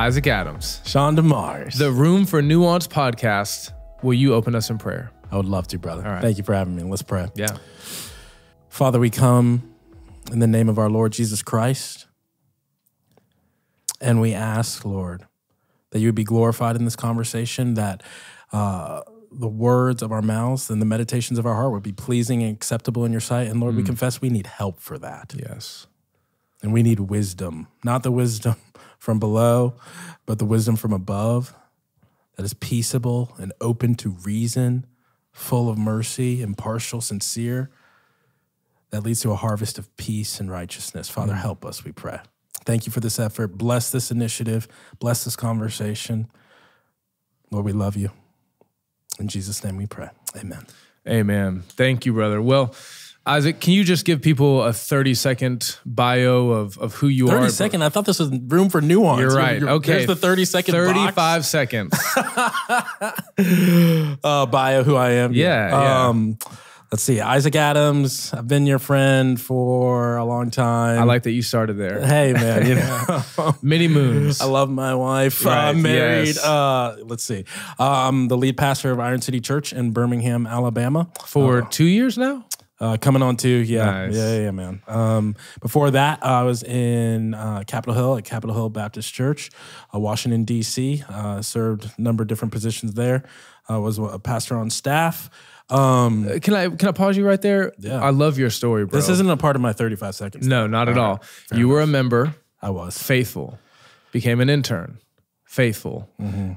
Isaac Adams, Sean DeMars. the Room for Nuance podcast. Will you open us in prayer? I would love to, brother. right. Thank you for having me. Let's pray. Yeah. Father, we come in the name of our Lord Jesus Christ. And we ask, Lord, that you would be glorified in this conversation, that uh, the words of our mouths and the meditations of our heart would be pleasing and acceptable in your sight. And Lord, we confess we need help for that. Yes. And we need wisdom, not the wisdom from below, but the wisdom from above that is peaceable and open to reason, full of mercy, impartial, sincere, that leads to a harvest of peace and righteousness. Father, mm. help us, we pray. Thank you for this effort. Bless this initiative. Bless this conversation. Lord, we love you. In Jesus' name we pray. Amen. Amen. Thank you, brother. Well, Isaac, can you just give people a 30 second bio of, of who you 30 are? second. I thought this was room for nuance. You're right. okay. There's the 30 second 35 box. seconds. uh, bio who I am. Yeah, yeah. Um, let's see. Isaac Adams. I've been your friend for a long time. I like that you started there. Hey man, you know, Many moons. I love my wife. Right, I'm married. yes. Uh, let's see. I'm the lead pastor of Iron City Church in Birmingham, Alabama. For two years now? Uh, coming on too, yeah, Nice. yeah, yeah, man. Um, before that, I was in uh, Capitol Hill at Capitol Hill Baptist Church, uh, Washington D.C. Uh, served a number of different positions there. I was a pastor on staff. Um, Uh, Can I can I pause you right there? Yeah. I love your story, bro. this isn't a part of my 35 seconds. no, not at all. You were a member, I was. faithful, became an intern, faithful,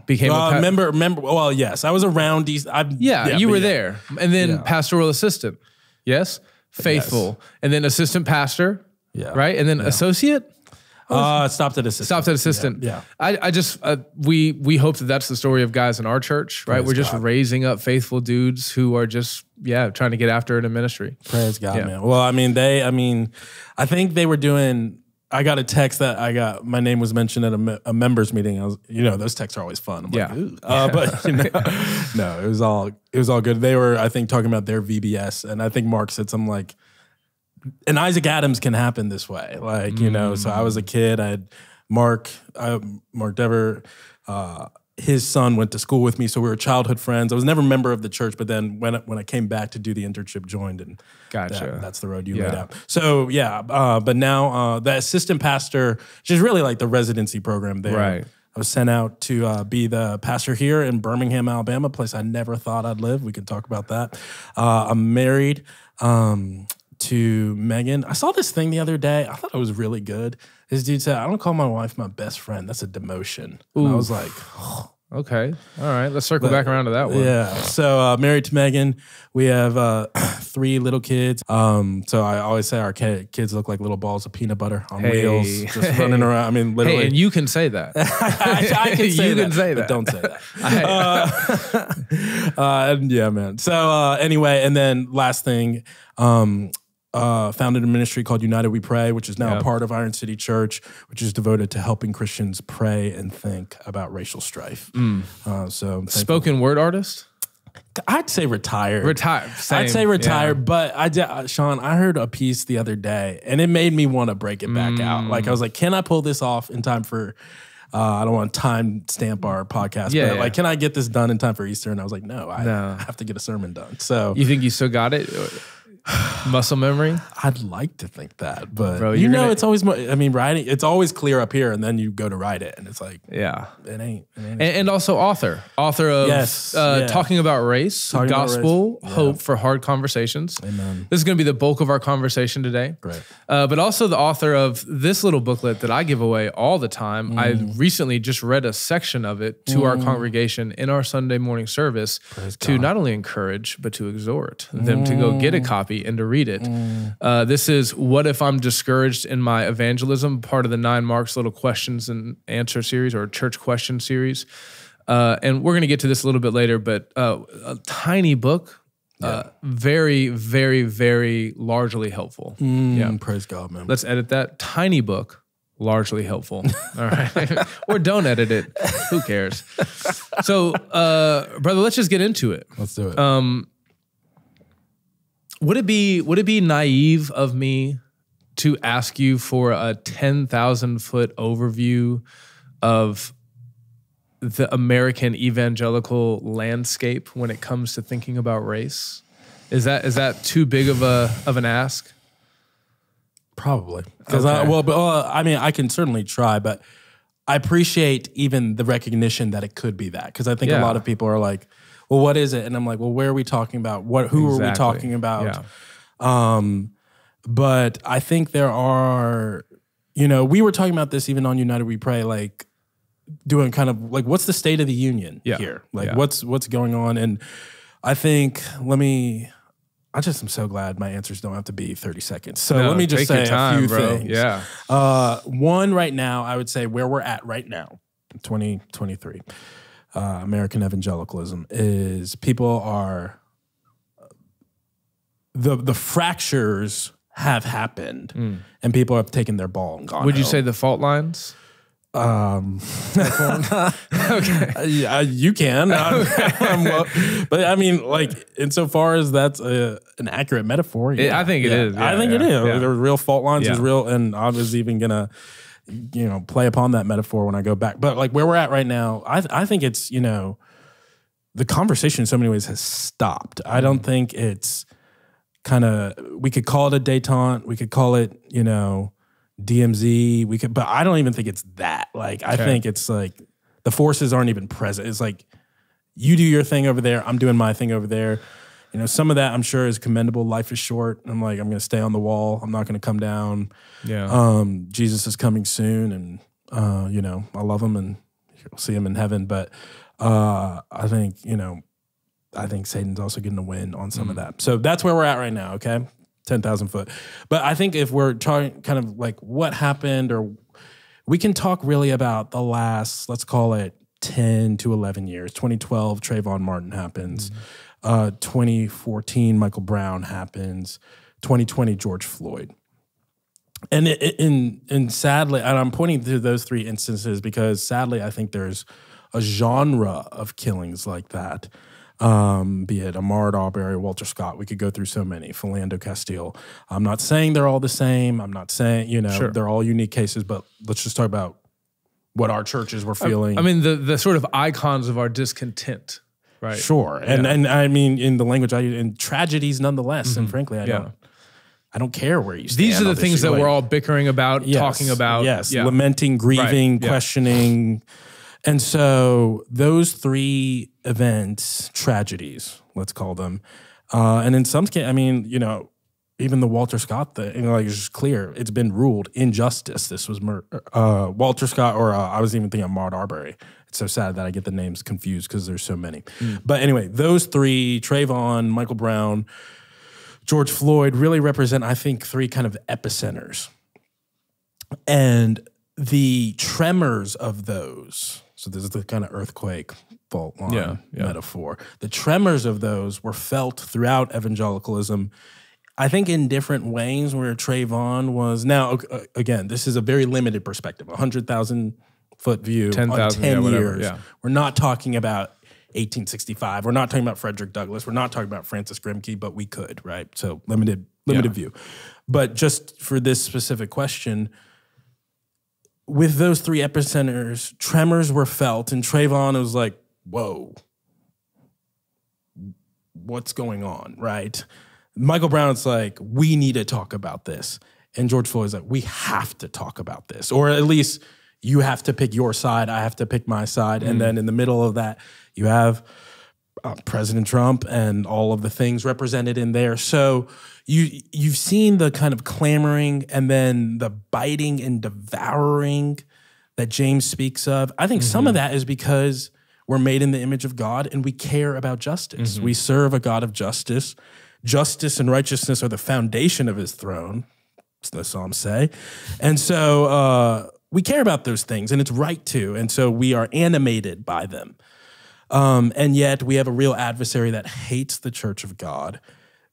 became a Uh, pa- member, member. Well, yes, I was around. DC, I, yeah, you were yeah. there, and then Yeah. pastoral assistant, yes, faithful, and then assistant pastor, Yeah. right, and then associate. Uh, stopped at assistant. Stopped at assistant. Yeah. I, I just uh, we we hope that that's the story of guys in our church, right? Praise We're just God. raising up faithful dudes who are just yeah trying to get after it in ministry. Praise God, Yeah. man. Well, I mean, they. I mean, I think they were doing. I got a text that I got. My name was mentioned at a, me- a members meeting. I was, you know, those texts are always fun. I'm like, Yeah. Ooh. Uh, but you know, no, it was all it was all good. They were, I think, talking about their VBS, and I think Mark said something like, "And Isaac Adams can happen this way." Like, you know, so I was a kid. I had Mark, uh, Mark Dever. Uh, his son went to school with me, so we were childhood friends. I was never a member of the church, but then when when I came back to do the internship, joined and Gotcha. that- that's the road you Yeah. laid out. So yeah, uh, but now uh, the assistant pastor, which is really like the residency program there. Right. I was sent out to uh, be the pastor here in Birmingham, Alabama, a place I never thought I'd live. We can talk about that. Uh, I'm married um, to Megan. I saw this thing the other day. I thought it was really good. This dude said, "I don't call my wife my best friend. That's a demotion." And I was like, Okay, all right. Let's circle back around to that one. Yeah. So uh, married to Megan, we have uh, three little kids. Um, so I always say our kids look like little balls of peanut butter on Hey. wheels, just running around. I mean, literally. Hey, and you can say that. I, I can say You that, can say but that. don't say that. Uh, uh, and yeah, man. So uh, anyway, and then last thing, um, uh, founded a ministry called United We Pray, which is now a part of Iron City Church, which is devoted to helping Christians pray and think about racial strife. Mm. Uh, so Spoken word artist, I'd say retired. retired. I'd say retired, Yeah. but I, did- uh, Sean, I heard a piece the other day, and it made me want to break it back out. Like I Mm. was like, can I pull this off in time for? Uh, I don't want to time stamp our podcast, Yeah, but yeah. like, can I get this done in time for Easter? And I was like, no, I No. have to get a sermon done. So You think you still got it? Muscle memory. I'd like to think that, but Bro, you know, gonna- it's always. I mean, writing it's always clear up here, and then you go to write it, and it's like Yeah. it ain't. It ain't And, and also author, author of Yes, uh, yeah. talking about race, Talking about gospel, race. Yeah. hope for hard conversations. Amen. This is going to be the bulk of our conversation today. Great. Uh, but also the author of this little booklet that I give away all the time. I Mm. recently just read a section of it to our congregation in our Sunday morning service to not only encourage, but to exhort them to go get a Mm. Copy and to read it. Uh, this is What If I'm Discouraged in My Evangelism, part of the Nine Marks little questions and answer series or church question series. Uh, and we're going to get to this a little bit later, but uh, a tiny book. Uh, very, very, very largely helpful. Yeah. Mm, praise God, man. Let's edit that. Tiny book, largely helpful. All right. or don't edit it. Who cares? So, uh, brother, let's just get into it. Let's do it. Um, would it be would it be naive of me to ask you for a ten thousand foot overview of the American evangelical landscape when it comes to thinking about race? Is that is that too big of a of an ask? Probably because I Okay. well, but, uh, I mean, I can certainly try, but I appreciate even the recognition that it could be that because I think a lot of people are like, "Well, what is it?" And I'm like, "Well, where are we talking about? What? Who are we talking about?" Yeah. Um, but I think there are, you know, we were talking about this even on United We Pray, like doing kind of like what's the state of the union Yeah. here? Like Yeah. what's what's going on? And I think let me. I just am so glad my answers don't have to be 30 seconds. So No, let me just say time, a few bro. things. Yeah. Uh, one right now, I would say where we're at right now, 2023, uh, American evangelicalism is people are the the fractures have happened, and people have taken their ball and gone. Would you home. say the fault lines? Um, yeah, you can, I'm well- but I mean, like, insofar as that's a, an accurate metaphor, yeah. I think it Yeah. is. I think it yeah, is. yeah. There's real fault lines. There's Yeah. real, and I was even gonna, you know, play upon that metaphor when I go back. But like where we're at right now, I I think it's you know, the conversation in so many ways has stopped. I don't Mm. think it's kind of we could call it a detente. We could call it you know DMZ. We could, but I don't even think it's that. Like I Okay. think it's like the forces aren't even present. It's like you do your thing over there. I'm doing my thing over there. You know, some of that I'm sure is commendable. Life is short. I'm like, I'm going to stay on the wall. I'm not going to come down. Yeah. Um, Jesus is coming soon, and uh, you know, I love him, and you'll see him in heaven. But uh, I think you know, I think Satan's also getting a win on some of that. So that's where we're at right now. Okay, ten thousand foot. But I think if we're talking kind of like what happened, or we can talk really about the last, let's call it. 10 to 11 years. 2012, Trayvon Martin happens. Uh, 2014, Michael Brown happens. 2020, George Floyd and it, it- in and sadly, and I'm pointing to those three instances because sadly, I think there's a genre of killings like that. Um, be it Ahmaud Arbery, Walter Scott, we could go through so many. Philando Castile. I'm not saying they're all the same. I'm not saying you know Sure. they're all unique cases, but let's just talk about what our churches were feeling. I mean, the the sort of icons of our discontent, right? Sure, and and I mean in the language I in tragedies nonetheless. And frankly, I Mm-hmm. Yeah. don't, I don't care where you stand. These are the things issue. that Like, we're all bickering about, Yes, talking about. Yes, Yeah. lamenting, grieving, yeah. questioning. And so those three events, tragedies, let's call them. Uh, and in some case, I mean, you know, even the Walter Scott thing, you know, like it's just clear, it's been ruled injustice. This was mur- uh, Walter Scott, or uh, I was even thinking of Maud Arbery. So sad that I get the names confused because there's so many. But anyway, those three, Trayvon, Michael Brown, George Floyd, really represent, I think, three kind of epicenters and the tremors of those so this is the kind of earthquake fault line Yeah, yeah. metaphor the tremors of those were felt throughout evangelicalism i think in different ways where Trayvon was now uh, again this is a very limited perspective 100000 foot view 10,000, on 10 yeah, whatever, years yeah. we're not talking about 1865 we're not talking about frederick douglass we're not talking about francis grimke but we could right so limited limited Yeah. view but just for this specific question with those three epicenters, tremors were felt, and Trayvon was like, whoa, what's going on, right? Michael Brown's like, we need to talk about this. And George Floyd's like, we have to talk about this. Or at least you have to pick your side, I have to pick my side. And then in the middle of that, you have uh, President Trump and all of the things represented in there. So you you've seen the kind of clamoring and then the biting and devouring that James speaks of. I think some of that is because we're made in the image of God and we care about justice. We serve a God of justice. Justice and righteousness are the foundation of his throne. the Psalms say. And so uh, we care about those things, and it's right to. And so we are animated by them. Um, and yet we have a real adversary that hates the church of God,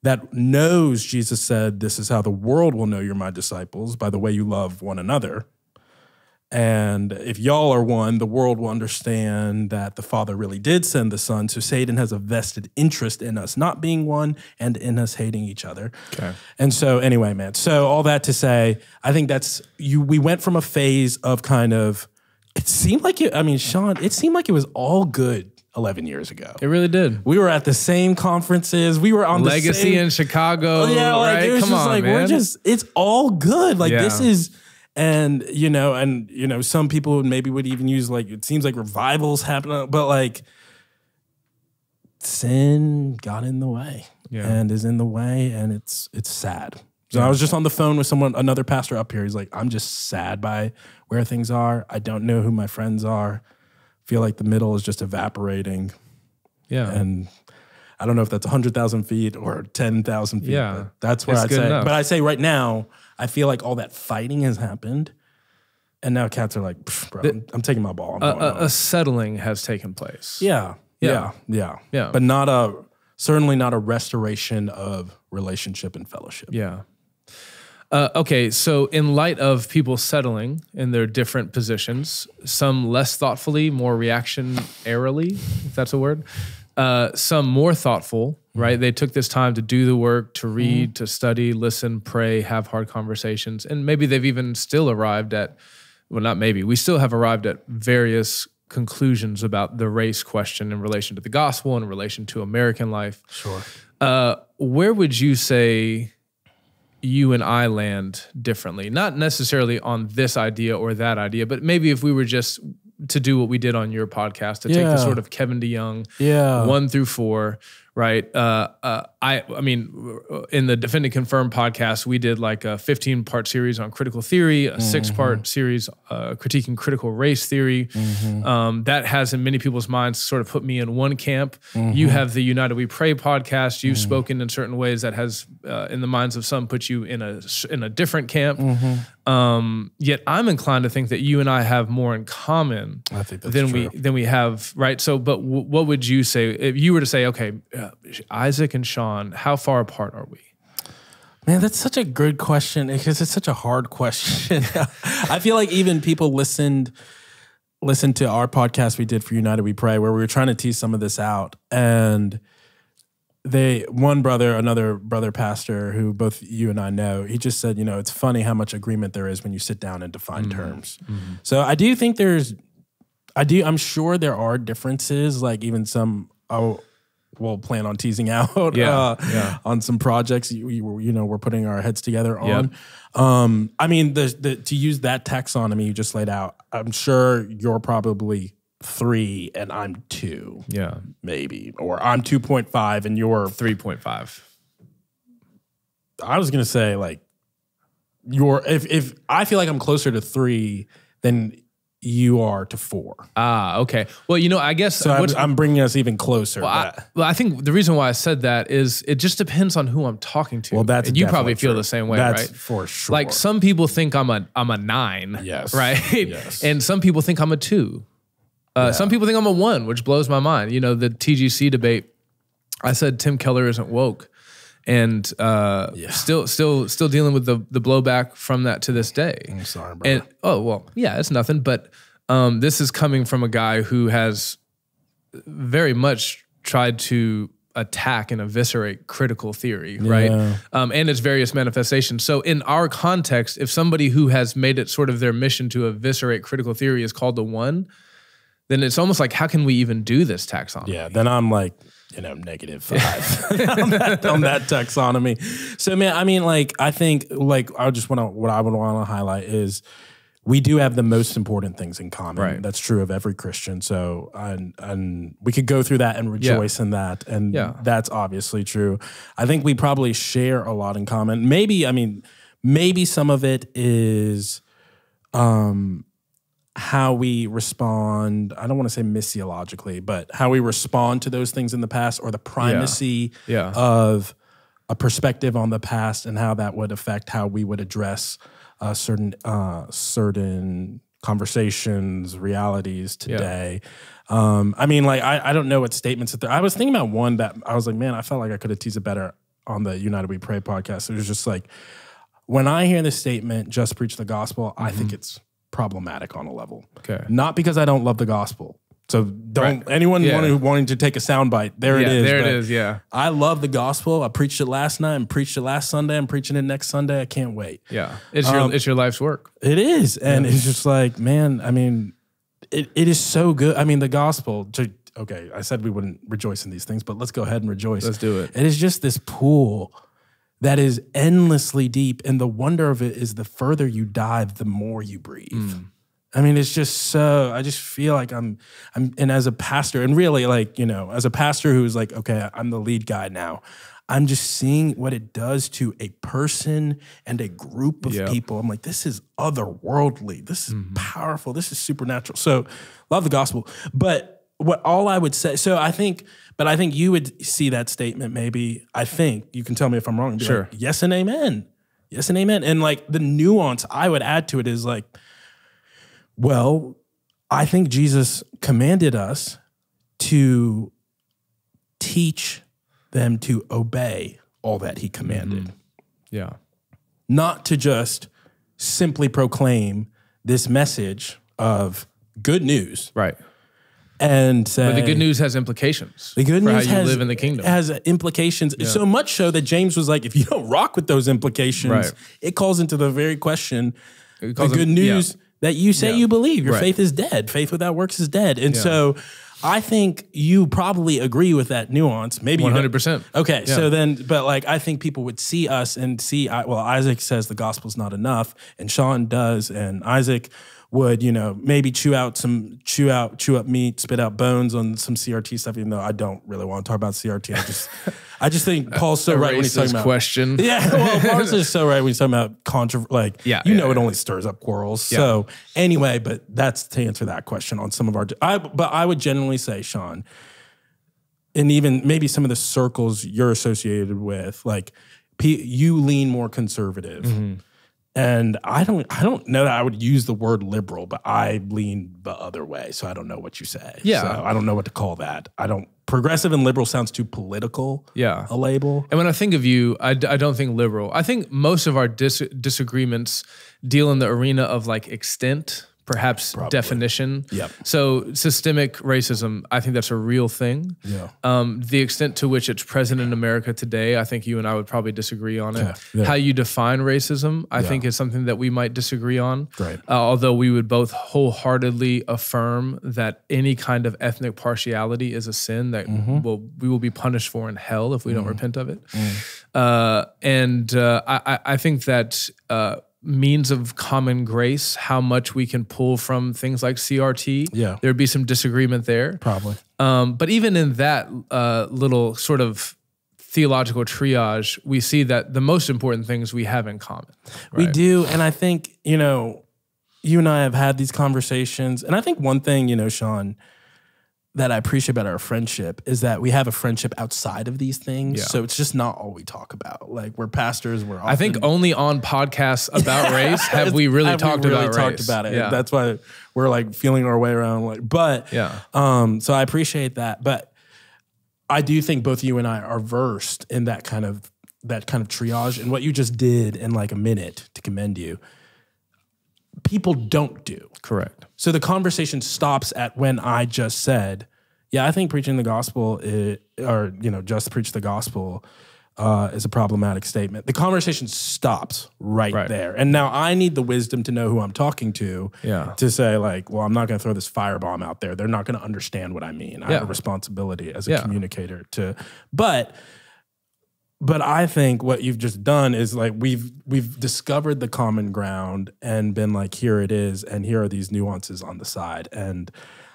that knows Jesus said, This is how the world will know you're my disciples by the way you love one another. And if y'all are one, the world will understand that the Father really did send the Son. So Satan has a vested interest in us not being one and in us hating each other. Okay. And so, anyway, man. So all that to say, I think that's you. We went from a phase of kind of it seemed like it. I mean, Sean, it seemed like it was all good 11 years ago. It really did. We were at the same conferences. We were on Legacy the same, in Chicago. Oh, yeah, like right? it was Come just on, like man. we're just it's all good. Like this is and you know, and you know, some people maybe would even use like it seems like revivals happening, but like sin got in the way Yeah. and is in the way and it's it's sad. So I was just on the phone with someone, another pastor up here. He's like, I'm just sad by where things are. I don't know who my friends are. Feel like the middle is just evaporating yeah. and I don't know if that's 100,000 feet or 10,000 feet. Yeah. but that's where I'd say. enough. But I say right now, I feel like all that fighting has happened. And now cats are like, "Pff, bro, I'm, I'm taking my ball. I'm a, a, a settling has taken place. yeah, Yeah. yeah, yeah, Yeah. But not a, certainly not a restoration of relationship and fellowship. Yeah. Uh, okay, so in light of people settling in their different positions, some less thoughtfully, more reactionarily, if that's a word, uh, some more thoughtful, right? They took this time to do the work, to read, to study, listen, pray, have hard conversations, and maybe they've even still arrived at, well, not maybe, we still have arrived at various conclusions about the race question in relation to the gospel, in relation to American life. Sure. Uh, where would you say you and I land differently? Not necessarily on this idea or that idea, but maybe if we were just to do what we did on your podcast to take the sort of Kevin DeYoung Yeah. one through four, right? Uh, uh, I, I mean, in the Defend and Confirm podcast, we did like a 15 part series on critical theory, a six part series uh, critiquing critical race theory. Um, that has, in many people's minds, sort of put me in one camp. You have the United We Pray podcast. You've spoken in certain ways that has, uh, in the minds of some, put you in a in a different camp. Um, yet I'm inclined to think that you and I have more in common I think that's than true. we than we have right so but w- what would you say if you were to say okay uh, isaac and sean how far apart are we Man, that's such a good question because it's such a hard question. I feel like even people listened listened to our podcast we did for United We Pray where we were trying to tease some of this out and they one brother another brother pastor who both you and I know he just said you know it's funny how much agreement there is when you sit down and define mm-hmm. terms. Mm-hmm. So I do think there's I do I'm sure there are differences like even some oh we'll plan on teasing out Yeah, uh, yeah. on some projects you, you, you know we're putting our heads together Yep. on um i mean the, the to use that taxonomy you just laid out i'm sure you're probably three and i'm two yeah maybe or i'm 2.5 and you're 3.5 i was gonna say like you're if if i feel like i'm closer to three than you are to four ah okay well you know i guess so I'm, I'm bringing us even closer well, I, well, I think the reason why I said that is it just depends on who I'm talking to. well that's and you probably feel true. the same way, that's right? for sure Like some people think I'm a I'm a nine, Yes. right? Yes. and some people think I'm a two. Uh, Some people think I'm a one, which blows my mind. You know, the TGC debate. I said Tim Keller isn't woke, and uh, still still still dealing with the the blowback from that to this day. i'm sorry bro And oh well, yeah, it's nothing. But um, this is coming from a guy who has very much tried to attack and eviscerate critical theory, right? Um, and its various manifestations. So in our context, if somebody who has made it sort of their mission to eviscerate critical theory is called the one, then it's almost like how can we even do this taxonomy? Yeah, then I'm like, you know, negative five on, that, on that taxonomy. So man, I mean, like, I think like I just want to what I would want to highlight is we do have the most important things in common. Right. That's true of every Christian. So and and we could go through that and rejoice in that. And Yeah. that's obviously true. I think we probably share a lot in common. Maybe, I mean, maybe some of it is um how we respond i don't want to say missiologically but how we respond to those things in the past or the primacy Yeah. of a perspective on the past and how that would affect how we would address uh, certain uh, certain conversations realities today. Um, i mean like I, I don't know what statements that i was thinking about one that i was like man i felt like i could have teased it better on the united we pray podcast. It was just like when i hear the statement just preach the gospel i think it's problematic on a level. Okay. not because I don't love the gospel. So don't Right. anyone Yeah. wanting, wanting to take a soundbite. There Yeah, it is. there it is, yeah. I love the gospel. I preached it last night and preached it last Sunday. I'm preaching it next Sunday. I can't wait. Yeah. It's your Um, it's your life's work. It is. And it's just like, man, I mean, it, it is so good. I mean, the gospel. To, okay, I said we wouldn't rejoice in these things, but let's go ahead and rejoice. Let's do it. It is just this pool that is endlessly deep, and the wonder of it is the further you dive, the more you breathe. Mm. I mean, it's just so. I just feel like I'm, I'm, and as a pastor, and really, like you know, as a pastor who's like, okay, I'm the lead guy now. I'm just seeing what it does to a person and a group of Yep. people. I'm like, this is otherworldly. This is powerful. This is supernatural. So, love the gospel. But what all I would say, so I think, but I think you would see that statement maybe. I think you can tell me if I'm wrong. Sure. like, yes and amen. Yes and amen. And like the nuance I would add to it is like, well, I think Jesus commanded us to teach them to obey all that he commanded, mm-hmm. Yeah. not to just simply proclaim this message of good news Right. And But the good news has implications the good for news how you has, live in the kingdom. has implications so much so that James was like, if you don't rock with those implications, Right. it calls into the very question the good them- news that you say Yeah. you believe. Your Right. faith is dead. Faith without works is dead. And so I think you probably agree with that nuance. Maybe One hundred percent. Okay, so then, but like, I think people would see us and see, well, Isaac says the gospel's not enough, and Sean does, and Isaac would, you know, maybe chew out some, chew out, chew up meat, spit out bones on some CRT stuff, even though I don't really want to talk about CRT. I just, I just think Paul's so right when he's talking about. question. Yeah, well, Paul's just so right when he's talking about contra, like, Yeah, you yeah, know, it only stirs up quarrels. So anyway, but that's to answer that question on some of our, I, but I would generally say, Sean, and even maybe some of the circles you're associated with, like P, you lean more conservative. Mm-hmm. And I don't, I don't know that I would use the word liberal, but I lean the other way. So I don't know what you say. Yeah. So I don't know what to call that. I don't. Progressive and liberal sounds too political. Yeah. A label. And when I think of you, I, I don't think liberal. I think most of our dis- disagreements deal in the arena of like extent, perhaps definition. Yep. So systemic racism, I think that's a real thing. Yeah. Um, the extent to which it's present in America today, I think you and I would probably disagree on it. Yeah, yeah. How you define racism, I think, is something that we might disagree on. Right. Uh, although we would both wholeheartedly affirm that any kind of ethnic partiality is a sin that Mm-hmm. will we will be punished for in hell if we don't repent of it. Uh, and uh, I, I- I think that uh, means of common grace, how much we can pull from things like CRT, Yeah. there'd be some disagreement there. Probably. Um, but even in that uh, little sort of theological triage, we see that the most important things we have in common. We do. And I think, you know, you and I have had these conversations. And I think one thing, you know, Sean, that I appreciate about our friendship is that we have a friendship outside of these things. Yeah. So it's just not all we talk about. Like we're pastors, we're I think only on podcasts about race have we really have talked we really about talked race. about it. Yeah. That's why we're like feeling our way around. Like, but Yeah. um, so I appreciate that. But I do think both you and I are versed in that kind of that kind of triage and what you just did in like a minute to commend you. People don't do. correct. So the conversation stops at when I just said, "Yeah, I think preaching the gospel, i or you know, just preach the gospel, uh, is a problematic statement." The conversation stops right, Right. there, and now I need the wisdom to know who I'm talking to. Yeah. To say like, "Well, I'm not going to throw this firebomb out there. They're not going to understand what I mean. I have a responsibility as a Yeah. communicator to." But but I think what you've just done is like we've we've discovered the common ground and been like, here it is, and here are these nuances on the side, and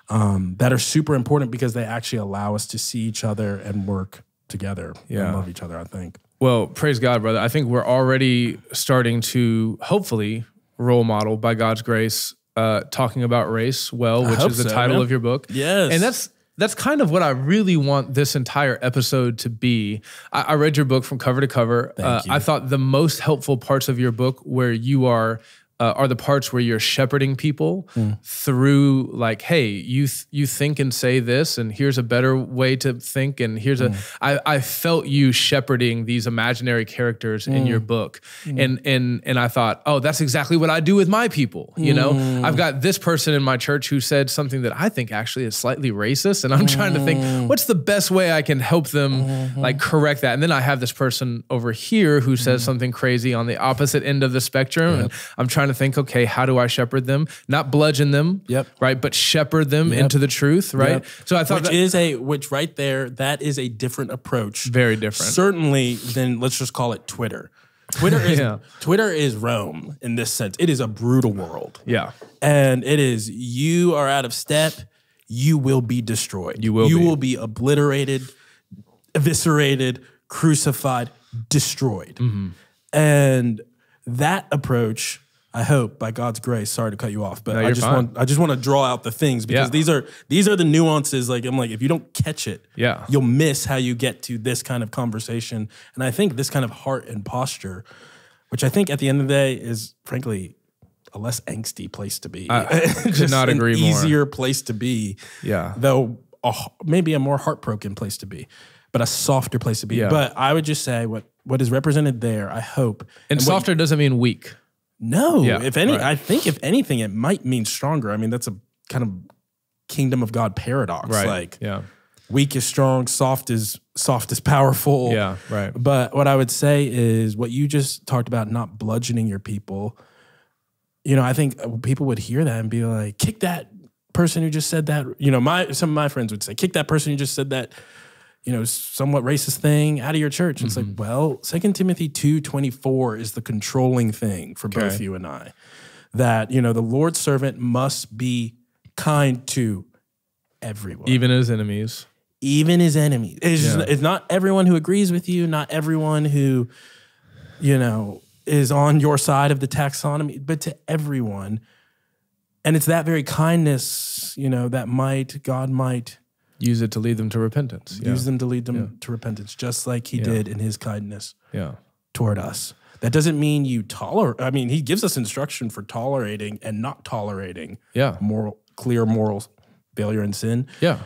um, that are super important because they actually allow us to see each other and work together Yeah. and love each other. I think. Well, praise God, brother. I think we're already starting to hopefully role model by God's grace, uh, talking about race well, which is the so, title man. of your book. Yes. And that's that's kind of what I really want this entire episode to be. I, I read your book from cover to cover. Uh, you. I thought the most helpful parts of your book where you are uh, are the parts where you're shepherding people Hmm. through like, hey, you th- you think and say this, and here's a better way to think, and here's Hmm. a. I, I felt you shepherding these imaginary characters in Hmm. your book, and and and I thought, oh, that's exactly what I do with my people. You know, Hmm. I've got this person in my church who said something that I think actually is slightly racist, and I'm trying to Hmm. think, what's the best way I can help them Mm-hmm. like correct that, and then I have this person over here who says Hmm. something crazy on the opposite end of the spectrum, and I'm trying trying to think, okay, how do I shepherd them? Not bludgeon them, Yep. right, but shepherd them into the truth, right? Yep. So I thought which that is a which right there that is a different approach very different. certainly than let's just call it twitter twitter is Yeah. twitter is rome in this sense it is a brutal world yeah, and it is you are out of step you will be destroyed You will you be. will be obliterated eviscerated crucified destroyed Mm-hmm. and that approach I hope by God's grace. Sorry to cut you off, but No, I just fine. want I just want to draw out the things because Yeah. these are these are the nuances. Like I'm like, if you don't catch it, Yeah. you'll miss how you get to this kind of conversation. And I think this kind of heart and posture, which I think at the end of the day is frankly a less angsty place to be. I could not agree more. Easier place to be. Yeah. Though a maybe a more heartbroken place to be, but a softer place to be. Yeah. But I would just say what what is represented there. I hope and what- softer doesn't mean weak. No, Yeah, if any, right. I think if anything, it might mean stronger. I mean, that's a kind of kingdom of God paradox. Right. Like yeah. weak is strong, soft is soft is powerful. Yeah. Right. But what I would say is what you just talked about, not bludgeoning your people. You know, I think people would hear that and be like, "Kick that person who just said that." You know, my some of my friends would say, "Kick that person who just said that." You know, somewhat racist thing out of your church. And It's Mm-hmm. like, well, Second Timothy two twenty four is the controlling thing for both you and I. That you know, the Lord's servant must be kind to everyone Even his enemies. even his enemies. It's, just- it's not everyone who agrees with you, not everyone who, you know, is on your side of the taxonomy, but to everyone. And it's that very kindness, you know, that might, God might Use it to lead them to repentance. Yeah. use them to lead them to repentance, just like he did in his kindness yeah. toward us. That doesn't mean you tolerate, I mean, he gives us instruction for tolerating and not tolerating Yeah. moral, clear moral failure and sin. Yeah.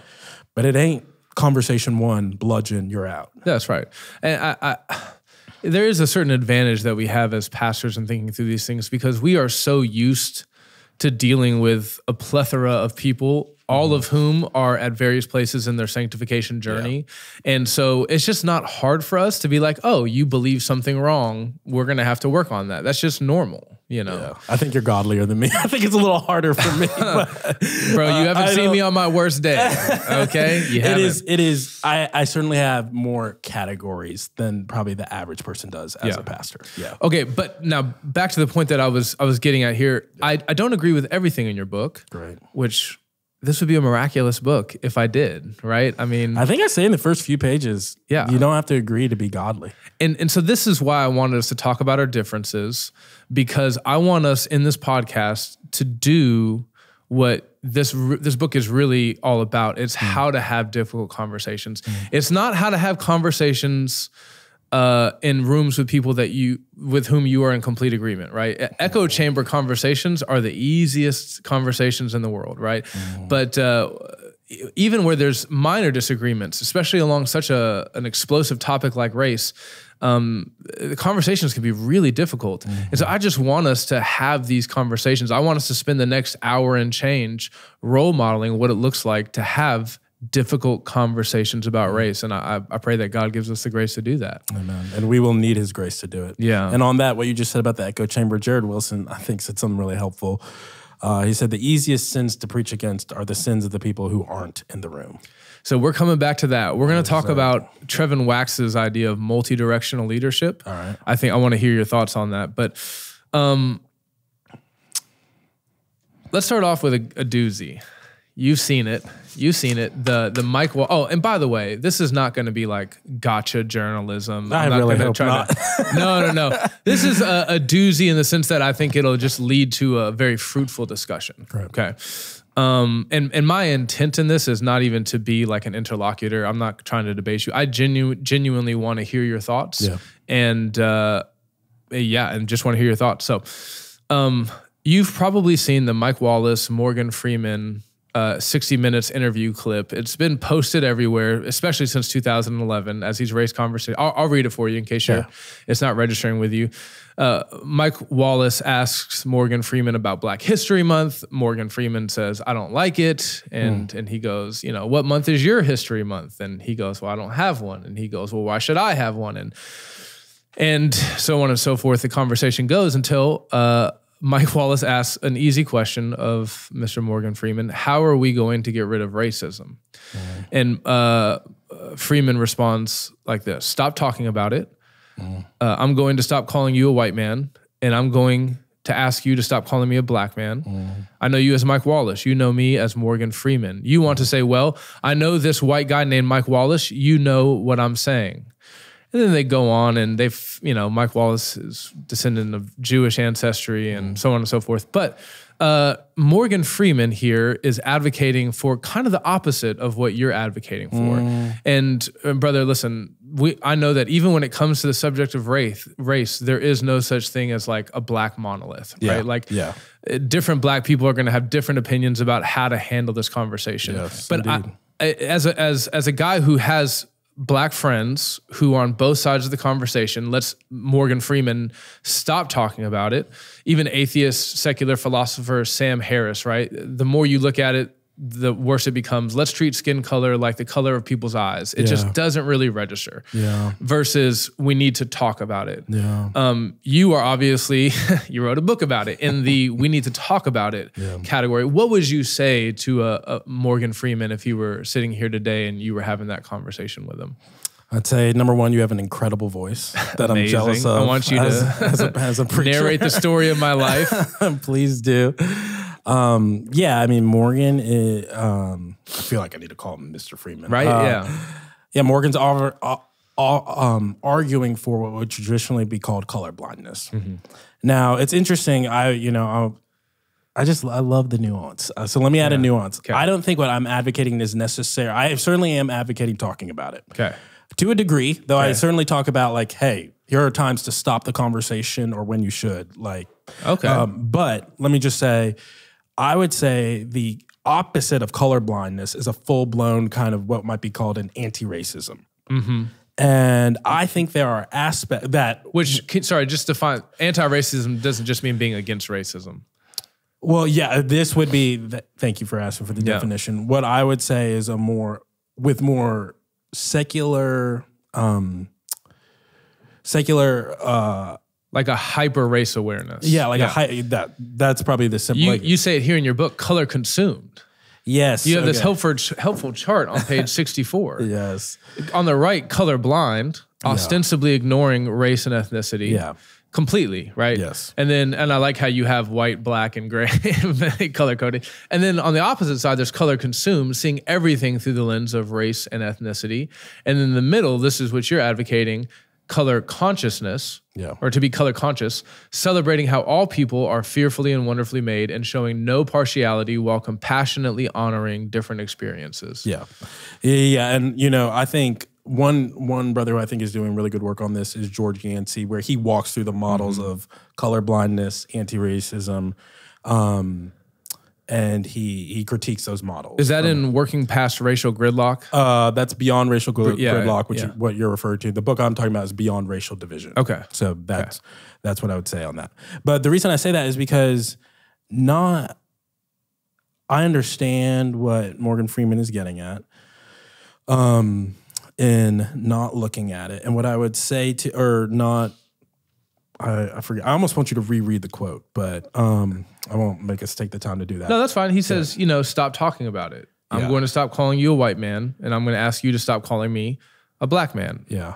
But it ain't conversation one, bludgeon, you're out. That's right. And I, I, there is a certain advantage that we have as pastors in thinking through these things because we are so used to dealing with a plethora of people, all of whom are at various places in their sanctification journey. And so it's just not hard for us to be like, oh, you believe something wrong. We're going to have to work on that. That's just normal, you know? I think you're godlier than me. I think it's a little harder for me. but Bro, you haven't I seen don't- me on my worst day. Okay? You it is. It is. I, I certainly have more categories than probably the average person does as Yeah. a pastor. Yeah. Okay, but now back to the point that I was I was getting at here. I, I don't agree with everything in your book. Great. Which this would be a miraculous book if I did, right? I mean, I think I say in the first few pages. Yeah. You don't have to agree to be godly. and and so this is why I wanted us to talk about our differences because I want us in this podcast to do what this this book is really all about. It's hmm. how to have difficult conversations. Hmm. It's not how to have conversations uh, in rooms with people that you with whom you are in complete agreement, right? Echo chamber conversations are the easiest conversations in the world, right? But uh, even where there's minor disagreements, especially along such a an explosive topic like race, um, the conversations can be really difficult. And so I just want us to have these conversations. I want us to spend the next hour and change role modeling what it looks like to have difficult conversations about race. And I, I I pray that God gives us the grace to do that. Amen. And we will need his grace to do it. Yeah. And on that, what you just said about the echo chamber, Jared Wilson, I think said something really helpful. Uh, he said the easiest sins to preach against are the sins of the people who aren't in the room. So we're coming back to that. We're going to talk about Trevin Wax's idea of multi-directional leadership. All right. I think I want to hear your thoughts on that. But um, let's start off with a, a doozy. You've seen it. You've seen it. The the Mike. Wa- oh, and by the way, this is not going to be like gotcha journalism. I I'm not really gonna hope try To, no, no, no. This is a, a doozy in the sense that I think it'll just lead to a very fruitful discussion. Okay. Um, and and my intent in this is not even to be like an interlocutor. I'm not trying to debate you. I genu- genuinely want to hear your thoughts. Yeah. And uh, yeah, and just want to hear your thoughts. So, um, you've probably seen the Mike Wallace, Morgan Freeman, uh, 60 Minutes interview clip. It's been posted everywhere, especially since 2011, as he's raised conversation. I'll, I'll read it for you in case you're, Yeah. it's not registering with you. Uh, Mike Wallace asks Morgan Freeman about Black History Month. Morgan Freeman says, "I don't like it," and and he goes, "You know, what month is your History Month?" And he goes, "Well, I don't have one." And he goes, "Well, why should I have one?" And and so on and so forth. The conversation goes until uh, Mike Wallace asks an easy question of Mr. Morgan Freeman How are we going to get rid of racism? And uh, Freeman responds like this Stop talking about it. Uh, I'm going to stop calling you a white man, and I'm going to ask you to stop calling me a black man. I know you as Mike Wallace. You know me as Morgan Freeman. You want to say, well, I know this white guy named Mike Wallace. You know what I'm saying. And then they go on and they've, you know, Mike Wallace is descendant of Jewish ancestry and so on and so forth. But uh, Morgan Freeman here is advocating for kind of the opposite of what you're advocating for. And uh, brother, listen, we I know that even when it comes to the subject of race, race, there is no such thing as like a black monolith, Yeah. right? Like Yeah. uh, different black people are going to have different opinions about how to handle this conversation. Yes, but I- as a, as as a guy who has black friends who are on both sides of the conversation, let's Morgan Freeman stop talking about it. Even atheist secular philosopher Sam Harris, right? The more you look at it, the worse it becomes. Let's treat skin color like the color of people's eyes. It just doesn't really register. Yeah. Versus we need to talk about it. Yeah. Um, you are obviously you wrote a book about it in the we need to talk about it category. What would you say to a, a Morgan Freeman if you were sitting here today and you were having that conversation with him? I'd say number one, you have an incredible voice that I'm jealous of. I want you to as, as a, as a. Narrate the story of my life. Please do. Um, yeah, I mean Morgan. Is, um, I feel like I need to call him Mr. Freeman, Right? Uh, yeah. Yeah, Morgan's ar- ar- ar- um, arguing for what would traditionally be called color blindness. Mm-hmm. Now, it's interesting. I, you know, I, I just I love the nuance. Uh, so let me add a nuance. I don't think what I'm advocating is necessary. I certainly am advocating talking about it Okay. to a degree, though. I certainly talk about like, hey, here are times to stop the conversation or when you should. Like, Okay. um, but let me just say, I would say the opposite of colorblindness is a full blown kind of what might be called an anti racism. Mm-hmm. And I think there are aspects that, Which sorry, just define anti-racism doesn't just mean being against racism. well, yeah, this would be, th- thank you for asking for the Yeah. definition. What I would say is a more, with more secular, um, secular, uh, Like a hyper race awareness. yeah, like a high, that, that's probably the simple, You, like, you say it here in your book, color consumed. yes. You have this helpful helpful chart on page 64. Yes. on the right, color blind, ostensibly ignoring race and ethnicity. Yeah. Completely, right? Yes. And then, and I like how you have white, black, and gray color coding. And then on the opposite side, there's color consumed, seeing everything through the lens of race and ethnicity. And in the middle, this is what you're advocating color consciousness, Yeah. or to be color conscious, celebrating how all people are fearfully and wonderfully made and showing no partiality while compassionately honoring different experiences. Yeah. Yeah, yeah, and you know, I think one one brother who I think is doing really good work on this is George Yancey, where he walks through the models Mm-hmm. of color blindness, anti-racism, um, and he he critiques those models. Is that in working past racial gridlock? uh, that's beyond racial grid- yeah, gridlock, which yeah. you, what you're referring to. The book I'm talking about is beyond racial division. Okay. So that's that's what I would say on that. But the reason I say that is because not I understand what Morgan Freeman is getting at. Um in not looking at it. And what I would say to or not I, I forget. I almost want you to reread the quote, but um, I won't make us take the time to do that. No, that's fine. He says, you know, stop talking about it. I'm Yeah. going to stop calling you a white man, and I'm going to ask you to stop calling me a black man. yeah,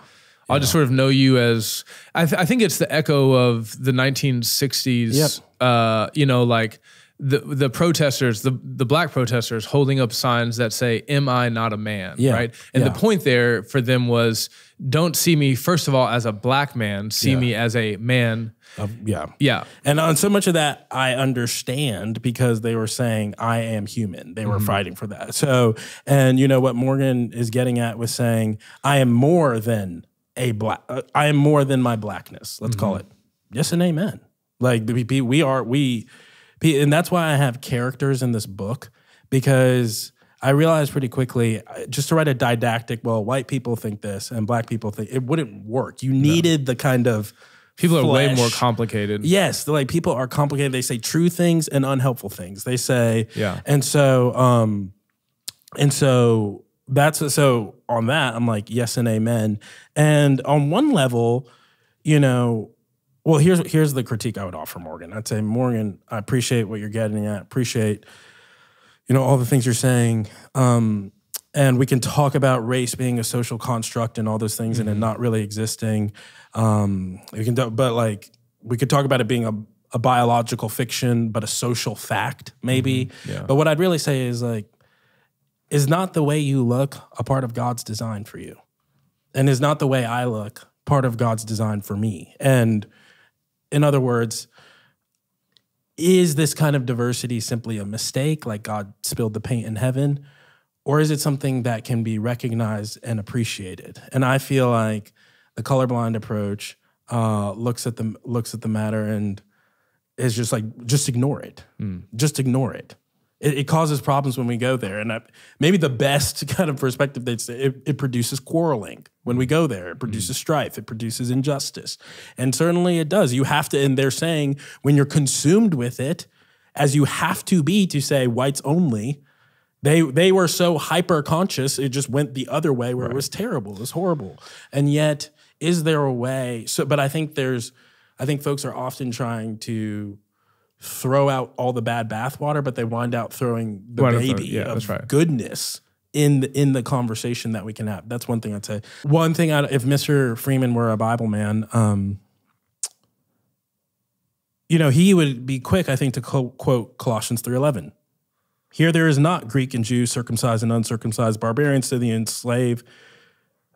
I'll just sort of know you as. I, th- I think it's the echo of the 1960s. Yep. Uh, you know, like the the protesters, the the black protesters, holding up signs that say, "Am I not a man?" Yeah. Right. And Yeah. the point there for them was, don't see me first of all as a black man. See Yeah. me as a man. Uh, yeah. Yeah. And on so much of that, I understand because they were saying, I am human. They were fighting for that. So, and you know what Morgan is getting at was saying, I am more than a black, uh, I am more than my blackness. Let's call it. Yes and amen. Like we- we are, we, and that's why I have characters in this book because I realized pretty quickly just to write a didactic, well, white people think this and black people think it wouldn't work. You needed the kind of, People are way more complicated. Yes, like people are complicated. They say true things and unhelpful things. They say, Yeah. And so, um, and so that's so on that. I'm like, yes and amen. And on one level, you know, well, here's here's the critique I would offer Morgan. I'd say Morgan, I appreciate what you're getting at. Appreciate, you know, all the things you're saying. Um, and we can talk about race being a social construct and all those things, and it not really existing. Um, we can, but like we could talk about it being a, a biological fiction, but a social fact, maybe. Yeah. But what I'd really say is like, is not the way you look a part of God's design for you, and is not the way I look part of God's design for me. And in other words, is this kind of diversity simply a mistake, like God spilled the paint in heaven? Or is it something that can be recognized and appreciated? And I feel like the colorblind approach uh, looks at the looks at the matter and is just like just ignore it, just ignore it. It, it causes problems when we go there, and I, maybe the best kind of perspective they'd it, it produces quarreling when we go there. It produces mm. strife. It produces injustice, and certainly it does. You have to, and they're saying when you're consumed with it, as you have to be to say whites only. They they were so hyper conscious, it just went the other way where it was terrible, it was horrible. And yet, is there a way? So, but I think there's, I think folks are often trying to throw out all the bad bathwater, but they wind out throwing the Wind up throwing- baby yeah, of right. goodness in the, in the conversation that we can have. That's one thing I'd say. One thing, I'd, if Mr. Freeman were a Bible man, um, you know, he would be quick, I think, to quote, quote Colossians three eleven. Here there is not Greek and Jew, circumcised and uncircumcised, barbarian, Scythian, slave,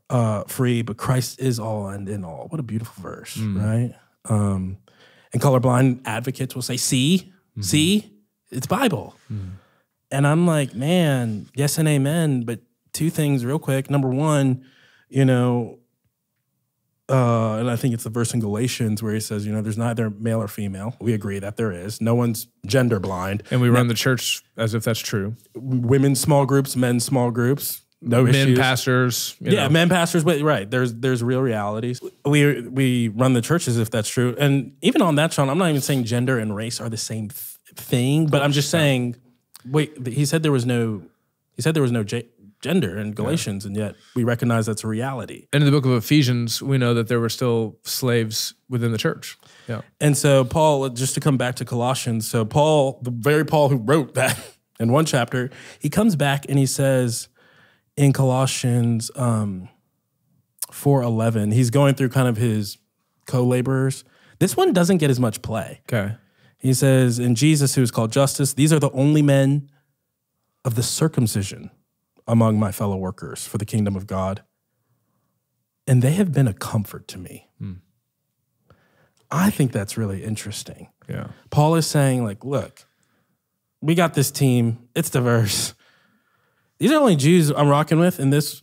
uh, free, but Christ is all and in all. What a beautiful verse, right? Um, and colorblind advocates will say, see, see, it's Bible. And I'm like, man, yes and amen. But two things real quick. Number one, you know, uh, and I think it's the verse in Galatians where he says, you know, there's neither male or female. We agree that there is. No one's gender blind. And we run the church as if that's true. Women's small groups, men's small groups. No Men issues. pastors. you Yeah, know. men pastors, but right, there's there's real realities. We we run the churches if that's true, and even on that, Sean, I'm not even saying gender and race are the same th- thing, but I'm just saying. Wait, he said there was no, he said there was no j- gender in Galatians, and yet we recognize that's a reality. And in the book of Ephesians, we know that there were still slaves within the church. Yeah. And so Paul, just to come back to Colossians, so Paul, the very Paul who wrote that in one chapter, he comes back and he says in Colossians um, four eleven, he's going through kind of his co-laborers. This one doesn't get as much play. Okay. He says, "In Jesus, who is called Justus, these are the only men of the circumcision among my fellow workers for the kingdom of God, and they have been a comfort to me." I think that's really interesting. Yeah. Paul is saying, like, look, we got this team. It's diverse. These are the only Jews I'm rocking with in this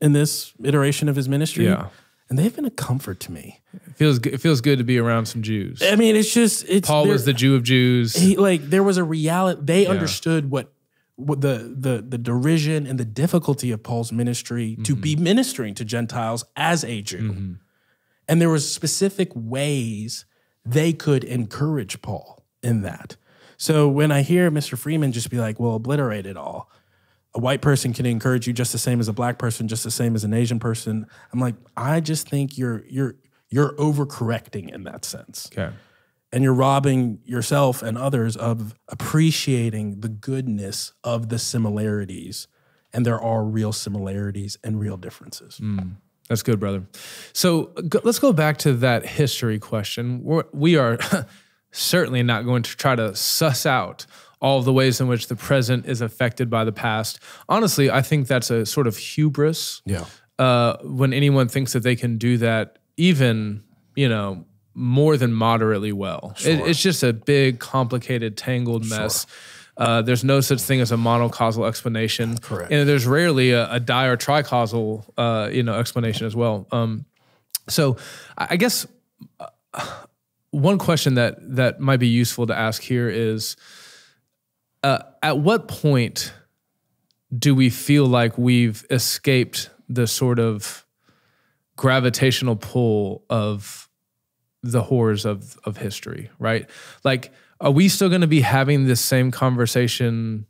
in this iteration of his ministry. Yeah. And they've been a comfort to me. It feels good, it feels good to be around some Jews. I mean, it's just it's Paul was the Jew of Jews. he like there was a reality they understood what what the the the derision and the difficulty of Paul's ministry to be mm-hmm. ministering to Gentiles as a Jew. Mm-hmm. And there was specific ways they could encourage Paul in that. So when I hear Mr. Freeman just be like, well, obliterate it all. A white person can encourage you just the same as a black person, just the same as an Asian person. I'm like, I just think you're you're you're overcorrecting in that sense okay. and you're robbing yourself and others of appreciating the goodness of the similarities. And there are real similarities and real differences. Hmm. That's good, brother. So go, let's go back to that history question. We're, we are certainly not going to try to suss out all of the ways in which the present is affected by the past. Honestly, I think that's a sort of hubris Yeah. uh, when anyone thinks that they can do that, even you know more than moderately well. It, it's just a big, complicated, tangled mess. Uh, there's no such thing as a monocausal explanation, Correct. and there's rarely a, a di or tricausal, uh, you know, explanation as well. Um, so, I I guess uh, one question that that might be useful to ask here is, uh, at what point do we feel like we've escaped the sort of gravitational pull of the horrors of of history, right? Like, are we still going to be having this same conversation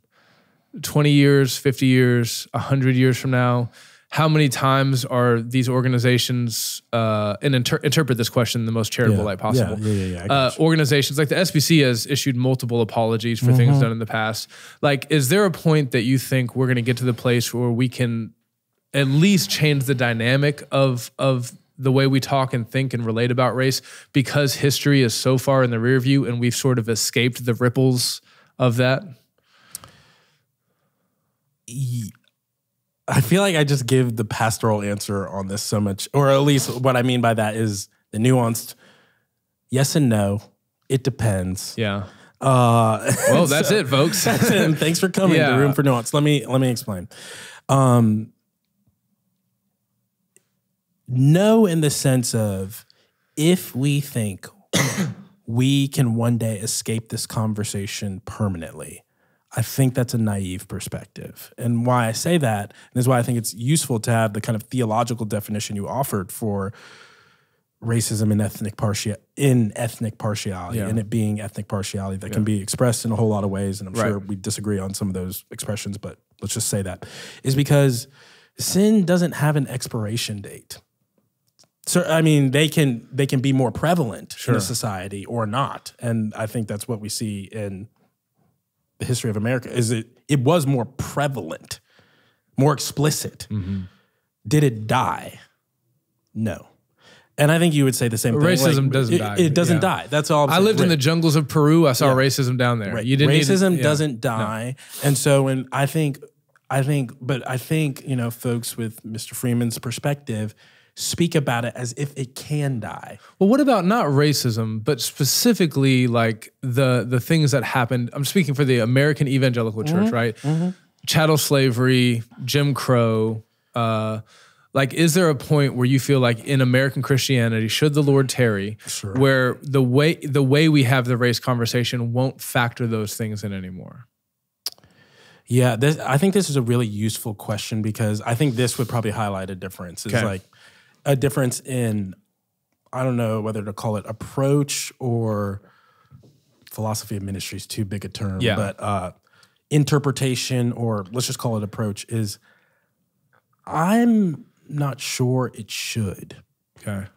20 years, 50 years, 100 years from now? How many times are these organizations uh, and inter- interpret this question in the most charitable Yeah. light possible? Yeah, yeah, yeah, Uh, organizations like the SBC has issued multiple apologies for things done in the past. Like, is there a point that you think we're going to get to the place where we can at least change the dynamic of of the way we talk and think and relate about race because history is so far in the rear view and we've sort of escaped the ripples of that? I feel like I just give the pastoral answer on this so much, or at least what I mean by that is the nuanced yes and no. It depends. Yeah. Uh, Well, that's it, folks. and thanks for coming. Yeah. The room for nuance. Let me let me explain. Um, no, in the sense of if we think we can one day escape this conversation permanently, I think that's a naive perspective. And why I say that and is why I think it's useful to have the kind of theological definition you offered for racism and ethnic partial in ethnic partiality Yeah. and it being ethnic partiality that can be expressed in a whole lot of ways. And I'm sure we disagree on some of those expressions but let's just say that is because sin doesn't have an expiration date. So I mean they can they can be more prevalent in a society or not. And I think that's what we see in the history of America is it it was more prevalent more explicit Mm-hmm. did it die no and I think you would say the same thing. Racism doesn't it, die, It doesn't yeah. die. That's all. I'm I saying. lived in the jungles of Peru. I saw racism down there. You didn't to- racism yeah. doesn't die, and so when I think, I think, but I think you know, folks with Mr. Freeman's perspective speak about it as if it can die. Well, what about not racism, but specifically like the the things that happened? I'm speaking for the American Evangelical Church, right? Chattel slavery, Jim Crow. Uh, like, is there a point where you feel like in American Christianity, should the Lord tarry, where the way the way we have the race conversation won't factor those things in anymore? Yeah, this, I think this is a really useful question because I think this would probably highlight a difference. It's Okay. like a difference in, I don't know whether to call it approach or philosophy of ministry is too big a term, Yeah. but uh, interpretation or let's just call it approach is I'm not sure it should. Okay.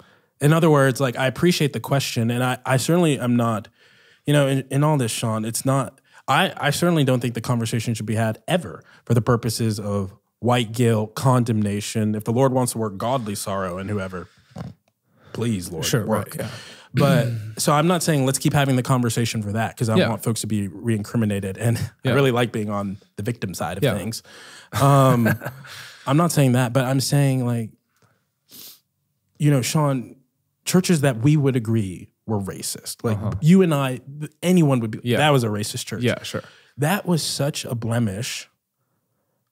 In other words, like I appreciate the question, and I, I certainly am not, you know, in, in all this, Sean, it's not. I, I certainly don't think the conversation should be had ever for the purposes of white guilt, condemnation. If the Lord wants to work godly sorrow in whoever, please, Lord, Sure. work. Right. Yeah. But so I'm not saying let's keep having the conversation for that because I Yeah. want folks to be re-incriminated, and Yeah. I really like being on the victim side of things. Um, I'm not saying that, but I'm saying like, you know, Sean, churches that we would agree were racist, like you and I, anyone would be. Yeah. That was a racist church. Yeah. Sure. that was such a blemish.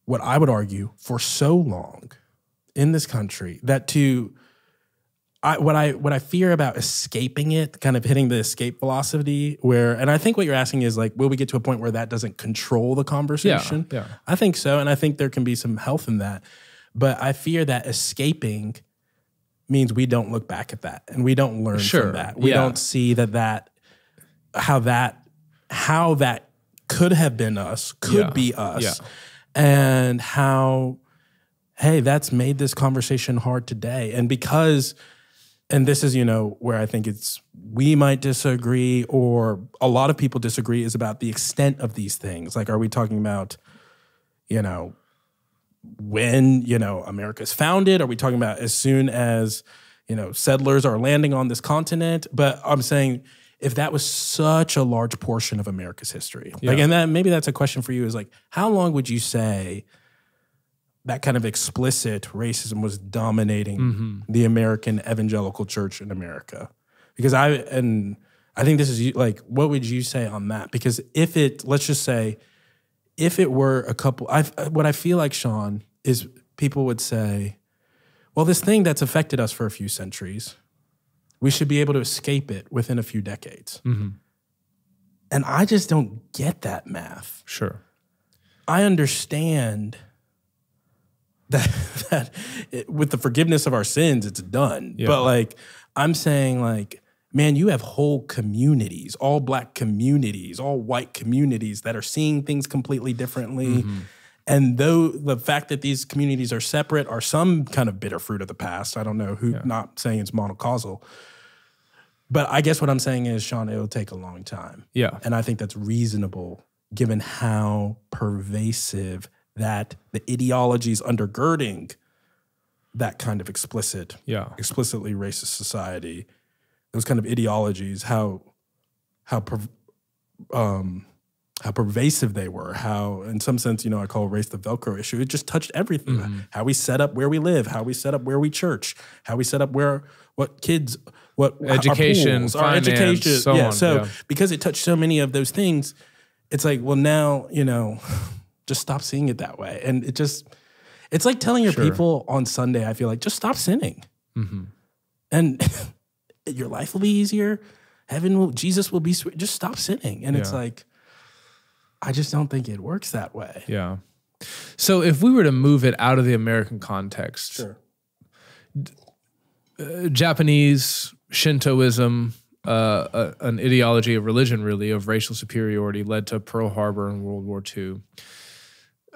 What I would argue for so long in this country that to I, what I what I fear about escaping it, kind of hitting the escape velocity, where and I think what you're asking is like, will we get to a point where that doesn't control the conversation? yeah. I think so, and I think there can be some health in that, but I fear that escaping means we don't look back at that and we don't learn Sure, from that. We yeah. don't see that that how that how that could have been us, could Yeah, be us, yeah. And how hey, that's made this conversation hard today. And because, and this is, you know, where I think it's, we might disagree or a lot of people disagree is about the extent of these things. Like, are we talking about, you know, when, you know, America's founded? Are we talking about as soon as, you know, settlers are landing on this continent? But I'm saying, if that was such a large portion of America's history, like, and that maybe that's a question for you is like, how long would you say that kind of explicit racism was dominating mm-hmm. the American evangelical church in America. Because I and I think this is like what would you say on that? Because if it let's just say if it were a couple I what I feel like Sean is people would say well this thing that's affected us for a few centuries we should be able to escape it within a few decades. Mm-hmm. And I just don't get that math. Sure. I understand that that it, with the forgiveness of our sins, it's done. But like I'm saying, like man, you have whole communities, all black communities, all white communities that are seeing things completely differently, mm-hmm. And though the fact that these communities are separate are some kind of bitter fruit of the past. I don't know who. Not saying it's monocausal. But I guess what I'm saying is, Sean, it'll take a long time. Yeah. And I think that's reasonable given how pervasive that the ideologies undergirding that kind of explicit, Yeah. explicitly racist society, those kind of ideologies, how how um, how pervasive they were. How, in some sense, you know, I call race the Velcro issue. It just touched everything. Mm-hmm. How we set up where we live, how we set up where we church, how we set up where what kids, what our Education, pools, our education. so yeah. on, So yeah. because it touched so many of those things, it's like, well, now you know, just stop seeing it that way, and it just. It's like telling your people on Sunday, I feel like, just stop sinning. Mm-hmm. And your life will be easier. Heaven will, Jesus will be sweet. Just stop sinning. And it's like, I just don't think it works that way. Yeah. So if we were to move it out of the American context, sure. Japanese Shintoism, uh, uh, an ideology of religion, really, of racial superiority, led to Pearl Harbor in World War II.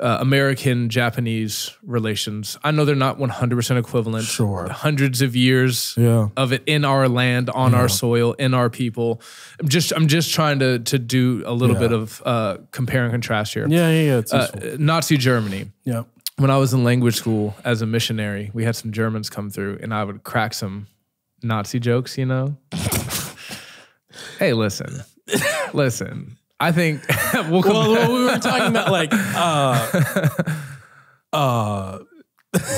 Uh, American Japanese relations. I know they're not 100% equivalent. Sure. Hundreds of years Yeah. of it in our land, on our soil, in our people. I'm just I'm just trying to to do a little Yeah. bit of uh, compare and contrast here. Yeah, yeah, yeah. Uh. Nazi Germany yeah. when I was in language school as a missionary, we had some Germans come through and I would crack some Nazi jokes, you know? hey, listen, listen. I think we'll come Well, well, we were talking about like, uh, uh,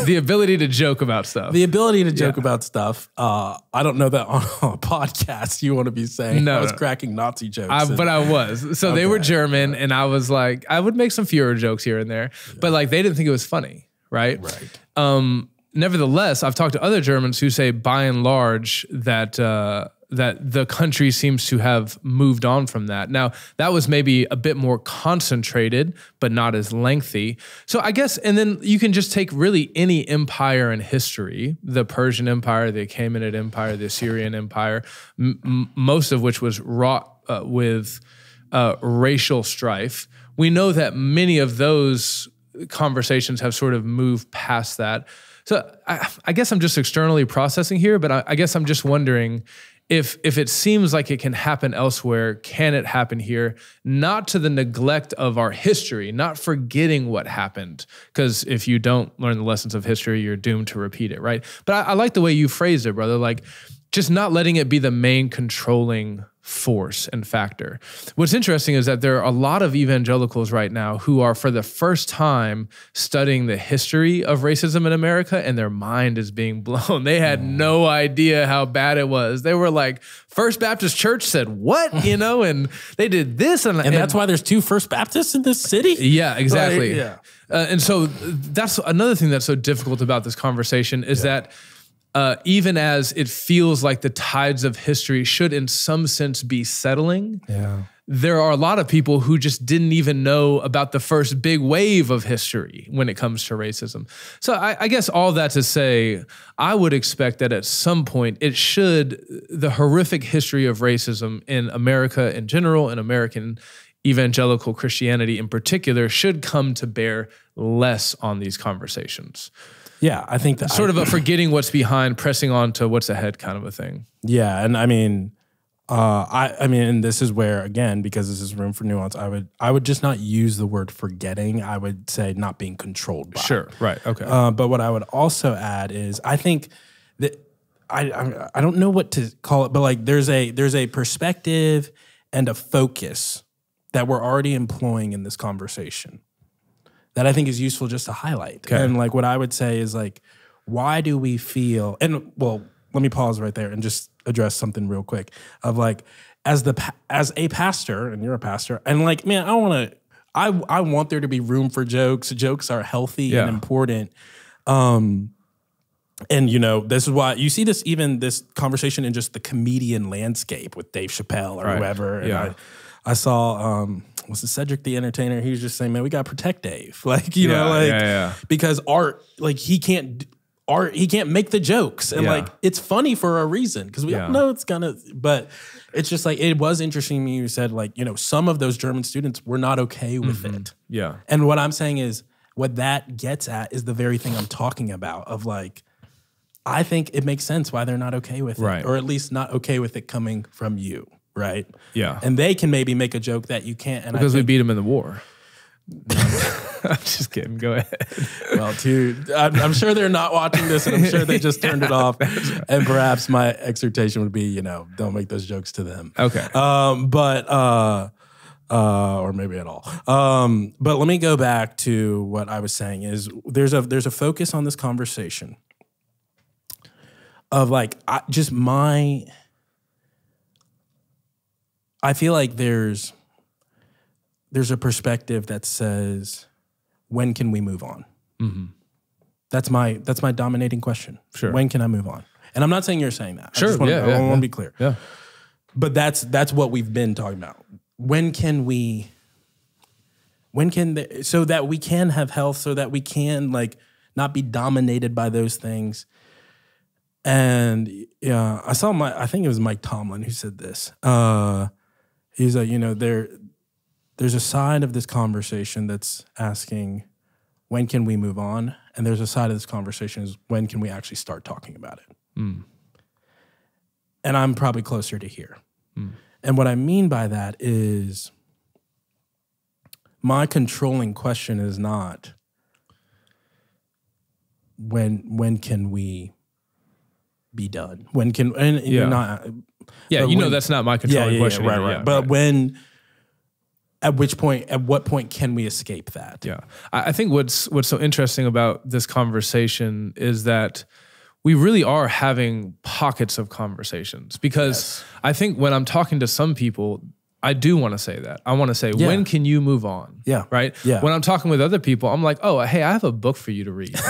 the ability to joke about stuff. the ability to joke Yeah. about stuff. Uh, I don't know that on a podcast you want to be saying No, I was no. cracking Nazi jokes. I, and- but I was. So they were German, and I was like, I would make some Führer jokes here and there, but like they didn't think it was funny, right? right. Um, nevertheless, I've talked to other Germans who say, by and large, that uh, that the country seems to have moved on from that. Now, that was maybe a bit more concentrated, but not as lengthy. So I guess, and then you can just take really any empire in history: the Persian Empire, the Achaemenid Empire, the Assyrian Empire, most of which was wrought uh, with uh, racial strife. We know that many of those conversations have sort of moved past that. So I, I guess I'm just externally processing here, but I, I guess I'm just wondering if if it seems like it can happen elsewhere, can it happen here? Not to the neglect of our history, not forgetting what happened, because if you don't learn the lessons of history, you're doomed to repeat it, right? But I, I like the way you phrased it, brother. Like just not letting it be the main controlling force and factor. What's interesting is that there are a lot of evangelicals right now who are for the first time studying the history of racism in America and their mind is being blown. They had no idea how bad it was. They were like, First Baptist Church said what, you know, and they did this and, And that's why there's two First Baptists in this city? yeah, exactly. Like, yeah. Uh, and so that's another thing that's so difficult about this conversation is that uh, even as it feels like the tides of history should, in some sense, be settling, Yeah. there are a lot of people who just didn't even know about the first big wave of history when it comes to racism. So I, I guess all that to say, I would expect that at some point it should, the horrific history of racism in America in general and American evangelical Christianity in particular should come to bear less on these conversations. Yeah, I think that Sort of a forgetting what's behind, pressing on to what's ahead kind of a thing. Yeah, and I mean, uh, I I mean, and this is where again, because this is room for nuance, I would I would just not use the word forgetting. I would say not being controlled by. Sure. Right. Okay. Uh, but what I would also add is I think that I, I I don't know what to call it, but like there's a there's a perspective and a focus that we're already employing in this conversation that I think is useful just to highlight. And like what I would say is like, why do we feel? And well, let me pause right there and just address something real quick. Of like, as the as a pastor, and you're a pastor, and like, man, I want to. I, I want there to be room for jokes. Jokes are healthy Yeah. and important. Um, and you know, this is why you see this even this conversation in just the comedian landscape with Dave Chappelle or Right. whoever. And Yeah. I, I saw um was it Cedric the Entertainer? He was just saying, man, we gotta protect Dave. Like, you Yeah, know, like yeah, yeah. because art, like he can't art, he can't make the jokes. And like it's funny for a reason. Cause we all know it's gonna but it's just like it was interesting to me you said like, you know, some of those German students were not okay with Mm-hmm. it. yeah. And what I'm saying is, what that gets at is the very thing I'm talking about of like, I think it makes sense why they're not okay with Right. it, or at least not okay with it coming from you, right? Yeah. And they can maybe make a joke that you can't. And because I we beat them in the war. I'm just kidding. Go ahead. well, dude, I'm, I'm sure they're not watching this, and I'm sure they just turned it off. And perhaps my exhortation would be, you know, don't make those jokes to them. Okay. Um, but uh, uh, or maybe at all. Um, but let me go back to what I was saying. Is there's a there's a focus on this conversation of like I, just my. I feel like there's there's a perspective that says, when can we move on? That's my that's my dominating question. Sure. When can I move on? And I'm not saying you're saying that. Sure, I just want, yeah, I yeah, want yeah. to be clear yeah. but that's that's what we've been talking about when can we when can the, so that we can have health so that we can like not be dominated by those things and yeah i saw my i think it was mike tomlin who said this uh he's like you know there there's a side of this conversation that's asking when can we move on? And there's a side of this conversation is when can we actually start talking about it? Hmm. And i'm probably closer to here. Hmm. And what I mean by that is my controlling question is not when when can we be done? When can and Yeah. you're not Yeah. You know that's not my yeah, controlling yeah, question. yeah, right, right. Yeah, but when at which point at what point can we escape that? Yeah. I I think what's what's so interesting about this conversation is that we really are having pockets of conversations because I think when I'm talking to some people, I do want to say that. I want to say, Yeah. when can you move on? Yeah. Right. Yeah. When I'm talking with other people, I'm like, oh, hey, I have a book for you to read.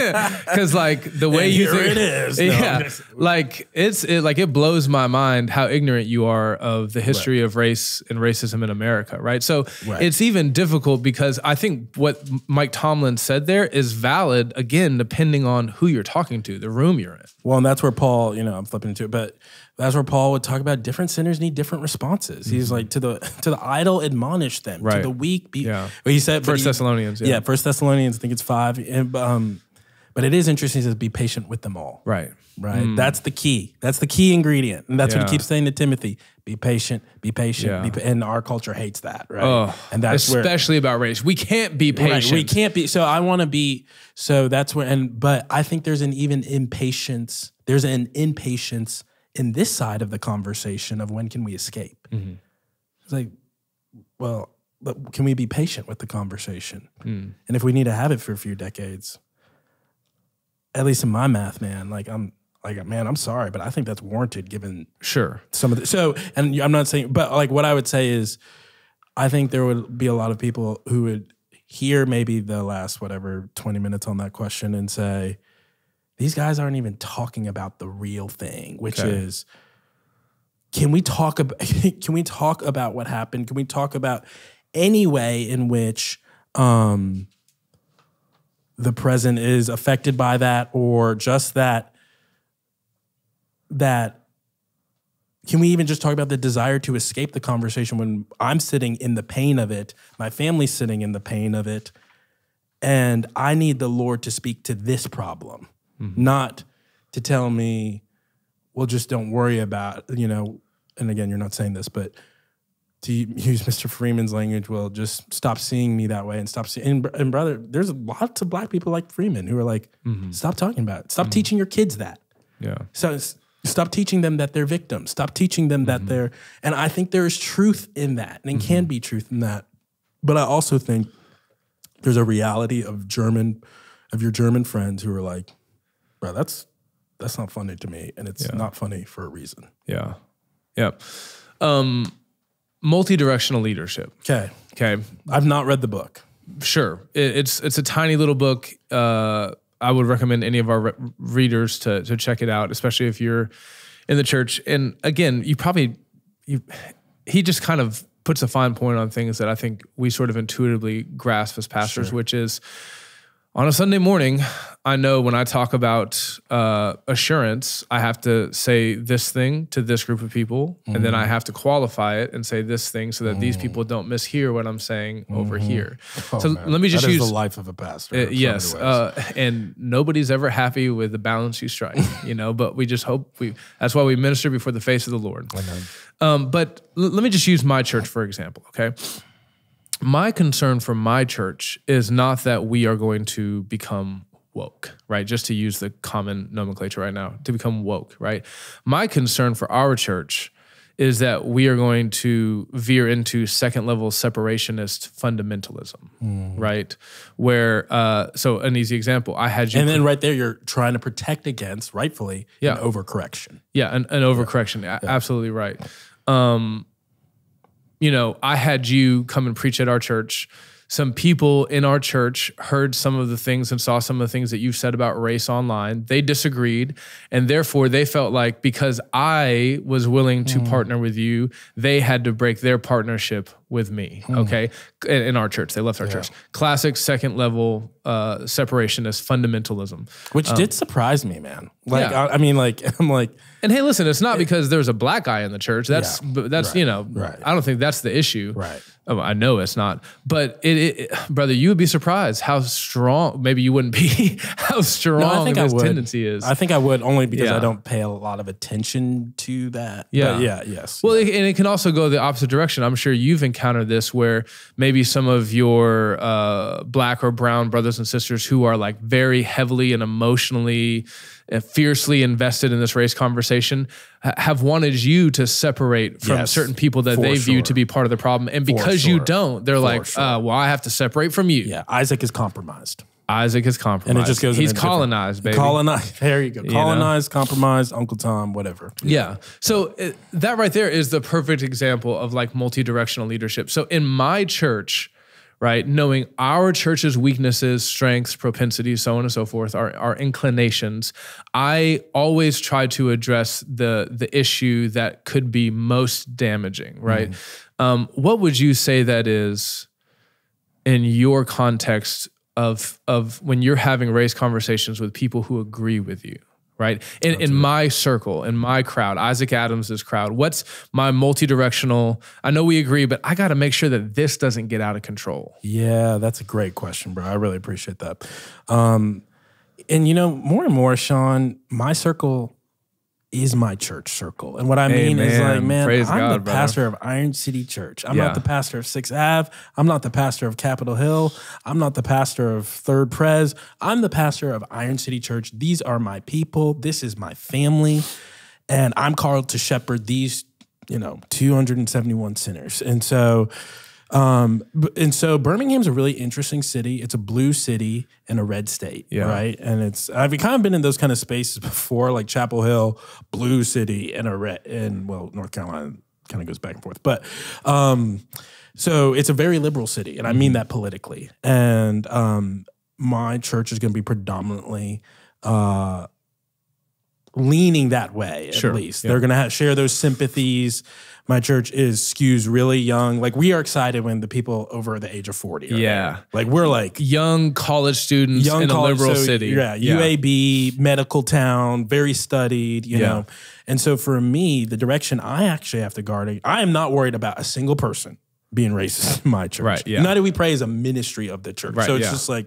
Because like the way And you here think, it is. No, yeah, just- like it's it, like it blows my mind how ignorant you are of the history of race and racism in America. Right. So Right. it's even difficult because I think what Mike Tomlin said there is valid again, depending on who you're talking to, the room you're in. Well, and that's where Paul, you know, I'm flipping into it, but that's where Paul would talk about different sinners need different responses. He's like to the to the idle admonish them, Mm-hmm. Right. to the weak be. Yeah. But he said First he- Thessalonians. Yeah. First Thessalonians, I think it's five. And, um, but it is interesting. He says, "Be patient with them all." Right. Right. That's the key. That's the key ingredient, and that's what Mm. He keeps saying to Timothy: "Be patient. Be patient." Yeah. Be pa-" and our culture hates that, right? Oh, and that's where especially about race. We can't be Right, patient. we can't be. So I want to be. So that's where. And but I think there's an even impatience. There's an impatience in this side of the conversation of when can we escape. Mm-hmm. It's like, well, but can we be patient with the conversation? Mm. And if we need to have it for a few decades, at least in my math, man, like I'm like man, I'm sorry, but I think that's warranted given Sure. some of the so and I'm not saying but like what I would say is I think there would be a lot of people who would hear maybe the last whatever 20 minutes on that question and say these guys aren't even talking about the real thing which Okay. is can we talk about can we talk about what happened can we talk about any way in which um the present is affected by that or just that that can we even just talk about the desire to escape the conversation when I'm sitting in the pain of it, my family's sitting in the pain of it, and I need the Lord to speak to this problem, Mm-hmm. not to tell me, well, just don't worry about, you know, and again, you're not saying this, but to use Mr. Freeman's language, well, just stop seeing me that way and stop seeing. And, and brother, there's lots of black people like Freeman who are like, mm-hmm. stop talking about it. Stop mm-hmm. teaching your kids that. Yeah. So stop teaching them that they're victims. Stop teaching them that they're, and I think there is truth in that, and it can be truth in that. But I also think there's a reality of German, of your German friends who are like, bro, that's that's not funny to me, and it's not funny for a reason. Yeah. Yeah. Um, multi-directional leadership. Okay, Okay. I've not read the book. Sure. It, it's it's a tiny little book. Uh, I would recommend any of our re- readers to to check it out, especially if you're in the church. And again, you probably you he just kind of puts a fine point on things that I think we sort of intuitively grasp as pastors, which is On a Sunday morning, I know when I talk about uh, assurance, I have to say this thing to this group of people, and then I have to qualify it and say this thing so that these people don't mishear what I'm saying over here. Oh, so man. let me just That use the life of a pastor. uh, yes, uh, and nobody's ever happy with the balance you strike, you know. But we just hope we. That's why we minister before the face of the Lord. Um, but l- let me just use my church for example. Okay, my concern for my church is not that we are going to become woke, right? Just to use the common nomenclature right now, to become woke, right? My concern for our church is that we are going to veer into second level separationist fundamentalism, right? Where, uh, so an easy example, I had you and then right there, you're trying to protect against, rightfully, Yeah. an overcorrection. Yeah, an, an overcorrection. A- Absolutely right. Um, you know, I had you come and preach at our church. Some people in our church heard some of the things and saw some of the things that you've said about race online. They disagreed. And therefore, they felt like because I was willing to partner with you, they had to break their partnership with me. Okay. In, in our church, they left our church. Classic second level uh, separationist fundamentalism. Which did surprise me, man. Like, Um, Yeah. I, I mean, like, I'm like, And hey, listen, it's not because there's a black guy in the church. That's Yeah. that's Right. you know, Right. I don't think that's the issue. Right. Oh, I know it's not, but it, it, brother, you would be surprised how strong. Maybe you wouldn't be how strong No, I think I this would. tendency is. I think I would only because Yeah. I don't pay a lot of attention to that. Yeah. But yeah, yes. Well, it, and it can also go the opposite direction. I'm sure you've encountered this where maybe some of your uh, black or brown brothers and sisters who are like very heavily and emotionally, uh, fiercely invested in this race conversation have wanted you to separate from Yes, certain people that they view sure. to be part of the problem. And because you sure. don't, they're like, sure. uh, well, I have to separate from you. yeah, Isaac is compromised. Isaac is compromised. And it just goes He's colonized, baby. Colonized. There you go. know? Colonized, compromised, Uncle Tom, whatever. Yeah. So uh, that right there is the perfect example of like multi-directional leadership. So in my church, right, knowing our church's weaknesses, strengths, propensities, so on and so forth, our, our inclinations, I always try to address the the issue that could be most damaging, right? Um, what would you say that is in your context of of when you're having race conversations with people who agree with you right in, in my circle in my crowd isaac adams's crowd what's my multi-directional i know we agree but i got to make sure that this doesn't get out of control Yeah, that's a great question, bro. I really appreciate that. Um, and you know, more and more, Sean, my circle is my church circle. And what I mean is like, man, Praise I'm God, the brother. pastor of Iron City Church. I'm Yeah. not the pastor of Six Ave. I'm not the pastor of Capitol Hill. I'm not the pastor of Third Pres. I'm the pastor of Iron City Church. These are my people. This is my family. And I'm called to shepherd these, you know, 271 sinners. And so um, and so Birmingham's a really interesting city. It's a blue city in a red state, Yeah. right? And it's I've kind of been in those kind of spaces before, like Chapel Hill, blue city, and a red, and well, North Carolina kind of goes back and forth, but um, so it's a very liberal city, and I mean that politically. And um, my church is going to be predominantly. Uh, leaning that way at Sure. least Yeah. they're gonna share those sympathies my church is skews really young like we are excited when the people over the age of 40 are Yeah. there. like we're like young college students young in a liberal so, city yeah, uab medical town very studied you Yeah. know and so for me the direction i actually have to guard i am not worried about a single person being racist in my church Right, yeah. united we pray is a ministry of the church Right, so it's yeah. just like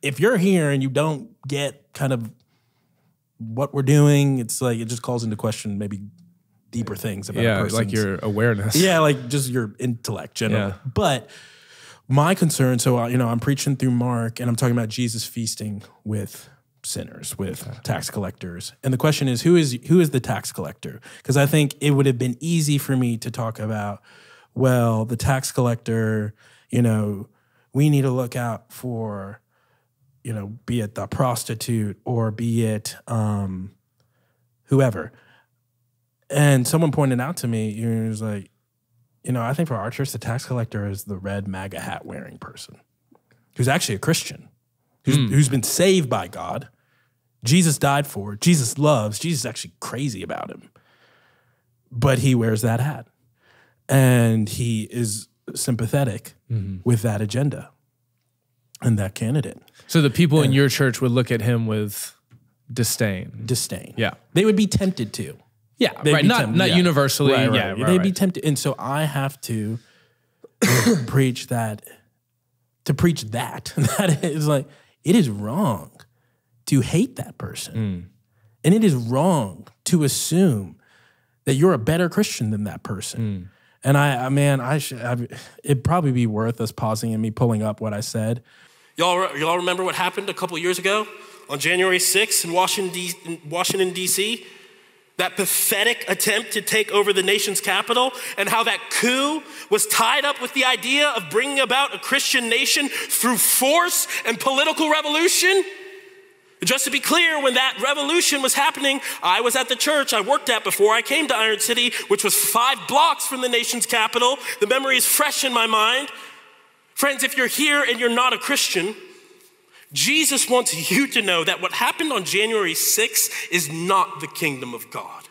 if you're here and you don't get kind of what we're doing, it's like it just calls into question maybe deeper things about a yeah like your awareness yeah, like just your intellect generally. Yeah. But my concern, so uh, you know, I'm preaching through Mark, and I'm talking about Jesus feasting with sinners, with tax collectors, and the question is, who is who is the tax collector? Because I think it would have been easy for me to talk about, well, the tax collector, you know, we need to look out for, you know, be it the prostitute or be it um, whoever. And someone pointed out to me, he was like, you know, I think for our church, the tax collector is the red MAGA hat wearing person who's actually a Christian, who's, hmm. who's been saved by God. Jesus died for, Jesus loves, Jesus is actually crazy about him. But he wears that hat and he is sympathetic mm-hmm. with that agenda. and that candidate. So the people in your church would look at him with disdain. Disdain. Yeah. They would be tempted to. Yeah, They'd right. Not tempted- not yeah. universally. Right, right. Yeah, right, they'd be tempted, and so I have to preach that. To preach that, that is like it is wrong to hate that person, Mm. and it is wrong to assume that you're a better Christian than that person. Mm. And I, I man, I should. I, it'd probably be worth us pausing and me pulling up what I said. Y'all, y'all remember what happened a couple years ago on January 6th in Washington, D, in Washington, D.C.? That pathetic attempt to take over the nation's capital, and how that coup was tied up with the idea of bringing about a Christian nation through force and political revolution? Just to be clear, when that revolution was happening, I was at the church I worked at before I came to Iron City, which was five blocks from the nation's capital. The memory is fresh in my mind. Friends, if you're here and you're not a Christian, Jesus wants you to know that what happened on January 6th is not the kingdom of God.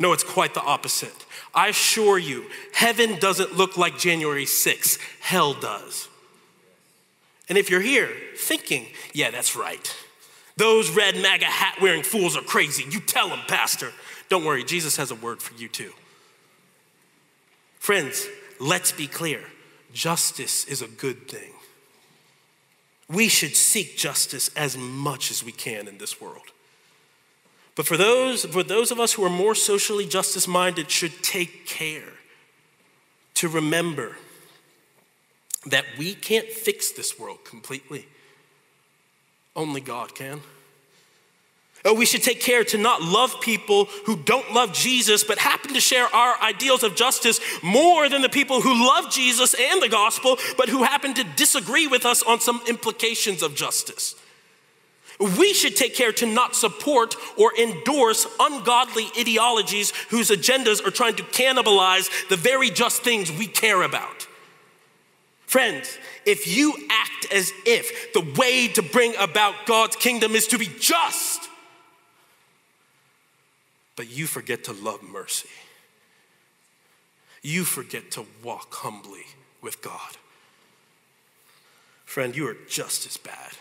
No, it's quite the opposite. I assure you, heaven doesn't look like January 6th, hell does. And if you're here thinking, yeah, that's right, those red MAGA hat wearing fools are crazy, you tell them, Pastor. Don't worry, Jesus has a word for you too. Friends, let's be clear justice is a good thing. We should seek justice as much as we can in this world. But for those, for those of us who are more socially justice minded, should take care to remember that we can't fix this world completely. Only God can. Oh, we should take care to not love people who don't love Jesus but happen to share our ideals of justice more than the people who love Jesus and the gospel but who happen to disagree with us on some implications of justice. We should take care to not support or endorse ungodly ideologies whose agendas are trying to cannibalize the very just things we care about. Friends, if you act as if the way to bring about God's kingdom is to be just, but you forget to love mercy, you forget to walk humbly with God. Friend, you are just as bad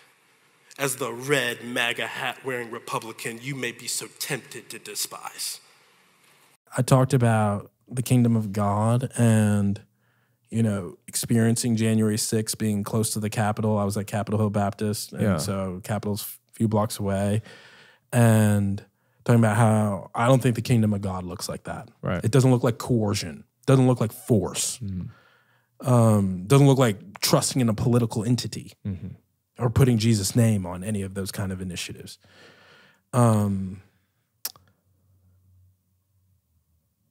as the red MAGA hat wearing Republican you may be so tempted to despise. I talked about the kingdom of God and you know experiencing January 6th being close to the Capitol. I was at Capitol Hill Baptist, and Yeah. so Capitol's a few blocks away, and talking about how I don't think the kingdom of God looks like that. Right. It doesn't look like coercion. Doesn't look like force. Um, doesn't look like trusting in a political entity or putting Jesus' name on any of those kind of initiatives. Um,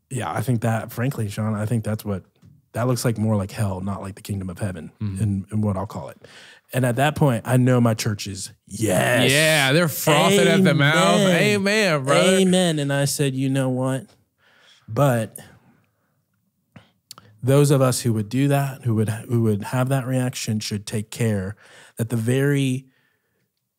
yeah, I think that, frankly, Sean, I think that's what that looks like more like hell, not like the kingdom of heaven, in, in what I'll call it. And at that point, I know my church is yes, Yeah, they're frothing at the mouth. Amen. Amen, brother. Amen. And I said, you know what? But those of us who would do that, who would who would have that reaction, should take care that the very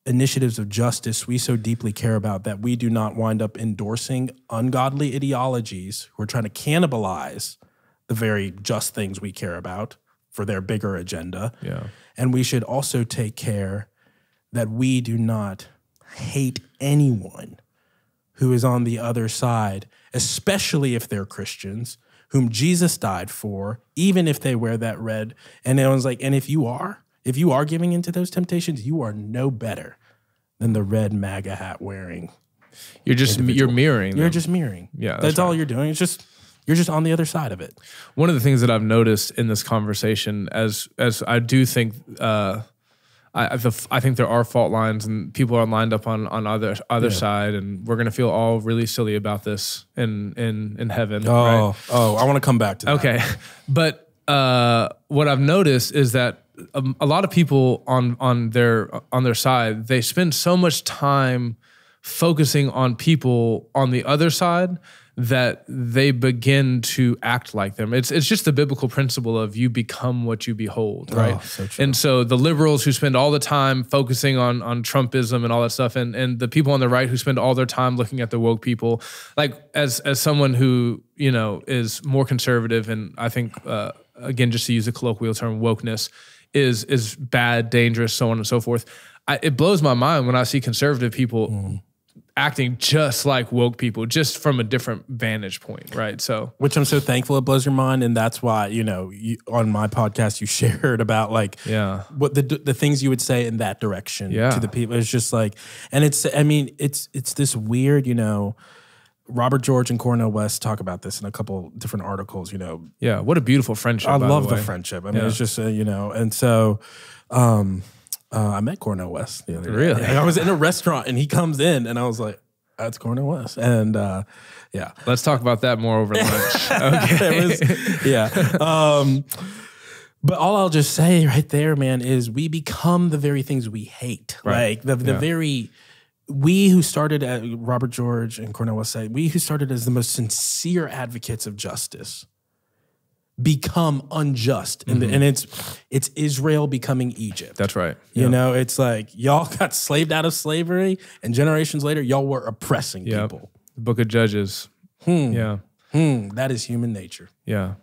initiatives of justice we so deeply care about that we do not wind up endorsing ungodly ideologies who are trying to cannibalize the very just things we care about for their bigger agenda. Yeah. And we should also take care that we do not hate anyone who is on the other side, especially if they're Christians, whom Jesus died for, even if they wear that red. And everyone's like, and if you are, if you are giving into those temptations, you are no better than the red MAGA hat wearing. You're just you're mirroring. You're them. just mirroring. Yeah, that's that's, all right. you're doing. It's just you're just on the other side of it. One of the things that I've noticed in this conversation, as as I do think, uh, I I the, I think there are fault lines, and people are lined up on on either either side, and we're gonna feel all really silly about this in in in heaven. right? Oh, oh, I want to come back to that. Okay, but uh, what I've noticed is that um, a lot of people on on their on their side they spend so much time focusing on people on the other side that they begin to act like them. It's it's just the biblical principle of you become what you behold, right? so true. and so the liberals who spend all the time focusing on on Trumpism and all that stuff, and and the people on the right who spend all their time looking at the woke people, like as as someone who you know is more conservative, and I think uh, again just to use a colloquial term, wokeness is is bad, dangerous, so on and so forth. I, it blows my mind when I see conservative people acting just like woke people, just from a different vantage point, right? So which I'm so thankful it blows your mind, and that's why you know you, on my podcast you shared about like Yeah. what the the things you would say in that direction Yeah. to the people. It's just like, and it's I mean it's it's this weird you know. Robert George and Cornel West talk about this in a couple different articles. You know, yeah, what a beautiful friendship. I love the, the, friendship. I mean, Yeah. it's just uh, you know, and so um, uh, I met Cornel West the other day. Really? I was in a restaurant and he comes in, and I was like, "That's Cornel West," and uh, yeah, Let's talk about that more over lunch. okay. was, yeah. Um, but all I'll just say right there, man, is we become the very things we hate. Right. Like the the Yeah. very we who started at Robert George and Cornel West say we who started as the most sincere advocates of justice become unjust, and, Mm-hmm. and it's it's Israel becoming Egypt. That's right. You know, it's like y'all got slaved out of slavery, and generations later, y'all were oppressing Yep. people. The Book of Judges. Yeah. Hmm, that is human nature. Yeah.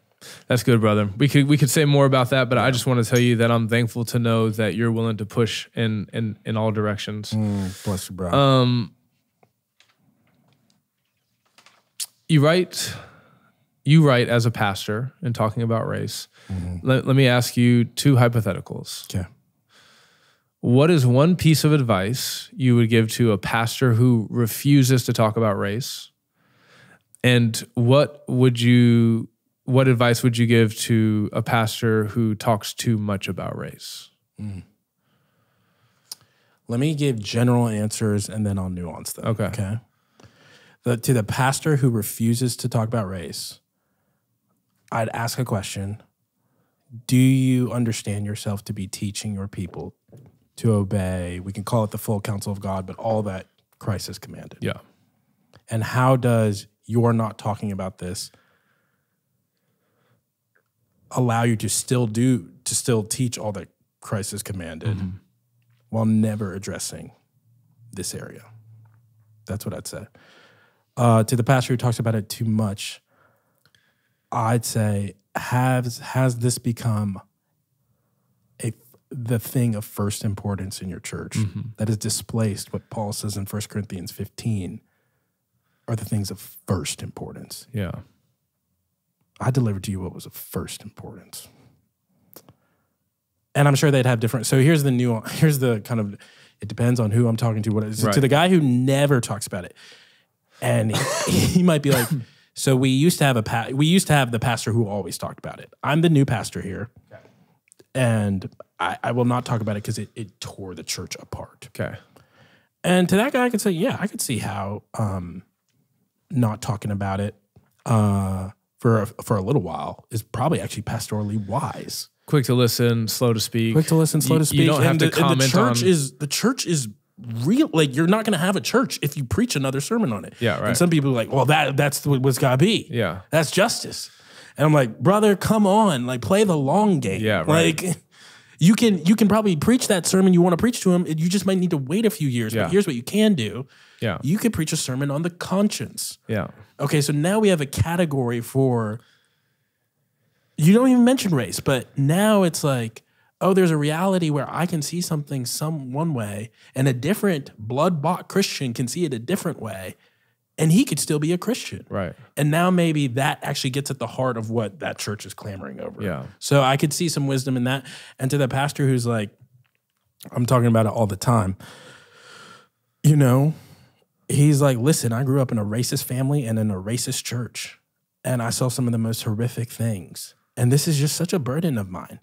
That's good, brother. We could we could say more about that, but I just want to tell you that I'm thankful to know that you're willing to push in in in all directions. Bless you, bro. Um you write you write as a pastor and talking about race. Mm-hmm. Let, let me ask you two hypotheticals. okay. What is one piece of advice you would give to a pastor who refuses to talk about race? And what would you what advice would you give to a pastor who talks too much about race? Mm. Let me give general answers and then I'll nuance them. Okay. Okay. The, to the pastor who refuses to talk about race, I'd ask a question Do you understand yourself to be teaching your people to obey? We can call it the full counsel of God, but all that Christ has commanded. Yeah. And how does your not talking about this allow you to still do, to still teach all that Christ has commanded while never addressing this area? That's what I'd say. Uh, to the pastor who talks about it too much, I'd say, has, has this become a, the thing of first importance in your church mm-hmm. that has displaced what Paul says in 1 Corinthians 15 are the things of first importance. Yeah. I delivered to you what was of first importance. And I'm sure they'd have different. So here's the new, here's the kind of, it depends on who I'm talking to. What. Right. To the guy who never talks about it. And he, he might be like, so we used to have a, pa- we used to have the pastor who always talked about it. I'm the new pastor here. And I, I will not talk about it because it, it tore the church apart. Okay. And to that guy, I could say, yeah, I could see how um, not talking about it uh, for a, for a little while is probably actually pastorally wise. Quick to listen, slow to speak. Quick to listen, slow You- to speak. You don't have and to the, comment the church on. is the church is real. Like you're not going to have a church if you preach another sermon on it. Yeah, right. And some people are like, well, that that's what what's got to be. Yeah. that's justice. And I'm like, brother, come on, like play the long game. Yeah, right. Like. You can you can probably preach that sermon you want to preach to him. You just might need to wait a few years. Yeah. But here's what you can do: yeah. you could preach a sermon on the conscience. Yeah. Okay, so now we have a category for you don't even mention race, but now it's like, oh, there's a reality where I can see something some one way, and a different blood bought Christian can see it a different way, and he could still be a Christian. Right. And now maybe that actually gets at the heart of what that church is clamoring over. Yeah. So I could see some wisdom in that. And to the pastor who's like, I'm talking about it all the time. You know, he's like, listen, I grew up in a racist family and in a racist church, and I saw some of the most horrific things. And this is just such a burden of mine.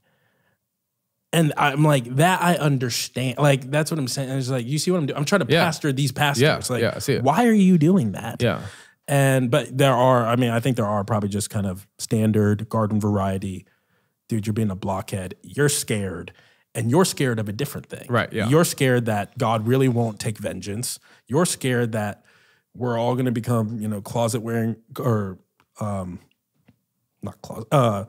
And I'm like, that I understand. Like, that's what I'm saying. It's like, you see what I'm doing? I'm trying to Yeah. pastor these pastors. Yeah, Like, yeah, I see it. why are you doing that? Yeah. And but there are, I mean, I think there are probably just kind of standard garden variety. Dude, you're being a blockhead. You're scared. And you're scared of a different thing. Right, yeah. You're scared that God really won't take vengeance. You're scared that we're all gonna become, you know, closet wearing or um not closet. Uh,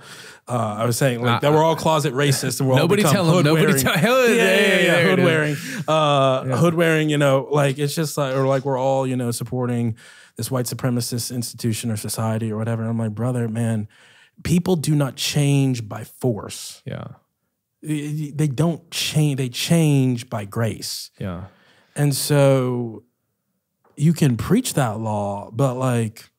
uh, I was saying like that we're all closet racists and we're Nobody all tell hood Nobody wearing. tell. Hell, Yeah, yeah, yeah, there hood wearing, uh, hood wearing. You know, like it's just like, or like we're all, you know, supporting this white supremacist institution or society or whatever. I'm like, brother, man, people do not change by force. Yeah. they don't change. They change by grace. Yeah. And so you can preach that law, but like,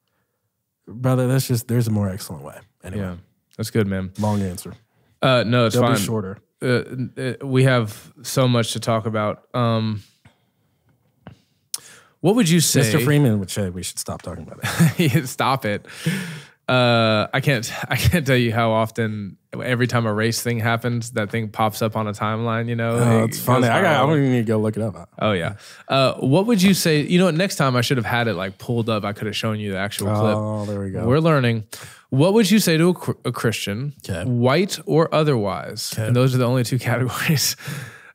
brother, that's just there's a more excellent way. Anyway, Yeah. That's good, man. long answer. Uh, no, it's They'll fine. be shorter. uh, uh, we have so much to talk about. Um, what would you say? Mr. Freeman would say we should stop talking about it. Stop it. Uh, I can't. I can't tell you how often every time a race thing happens, that thing pops up on a timeline. You know, Oh, It it's funny. I got. I'm viral. gonna need to go look it up. Oh yeah. Uh, what would you say? You know, what? Next time I should have had it like pulled up. I could have shown you the actual clip. Oh, there we go. We're learning. What would you say to a, a Christian, Okay. white or otherwise, and those are the only two categories,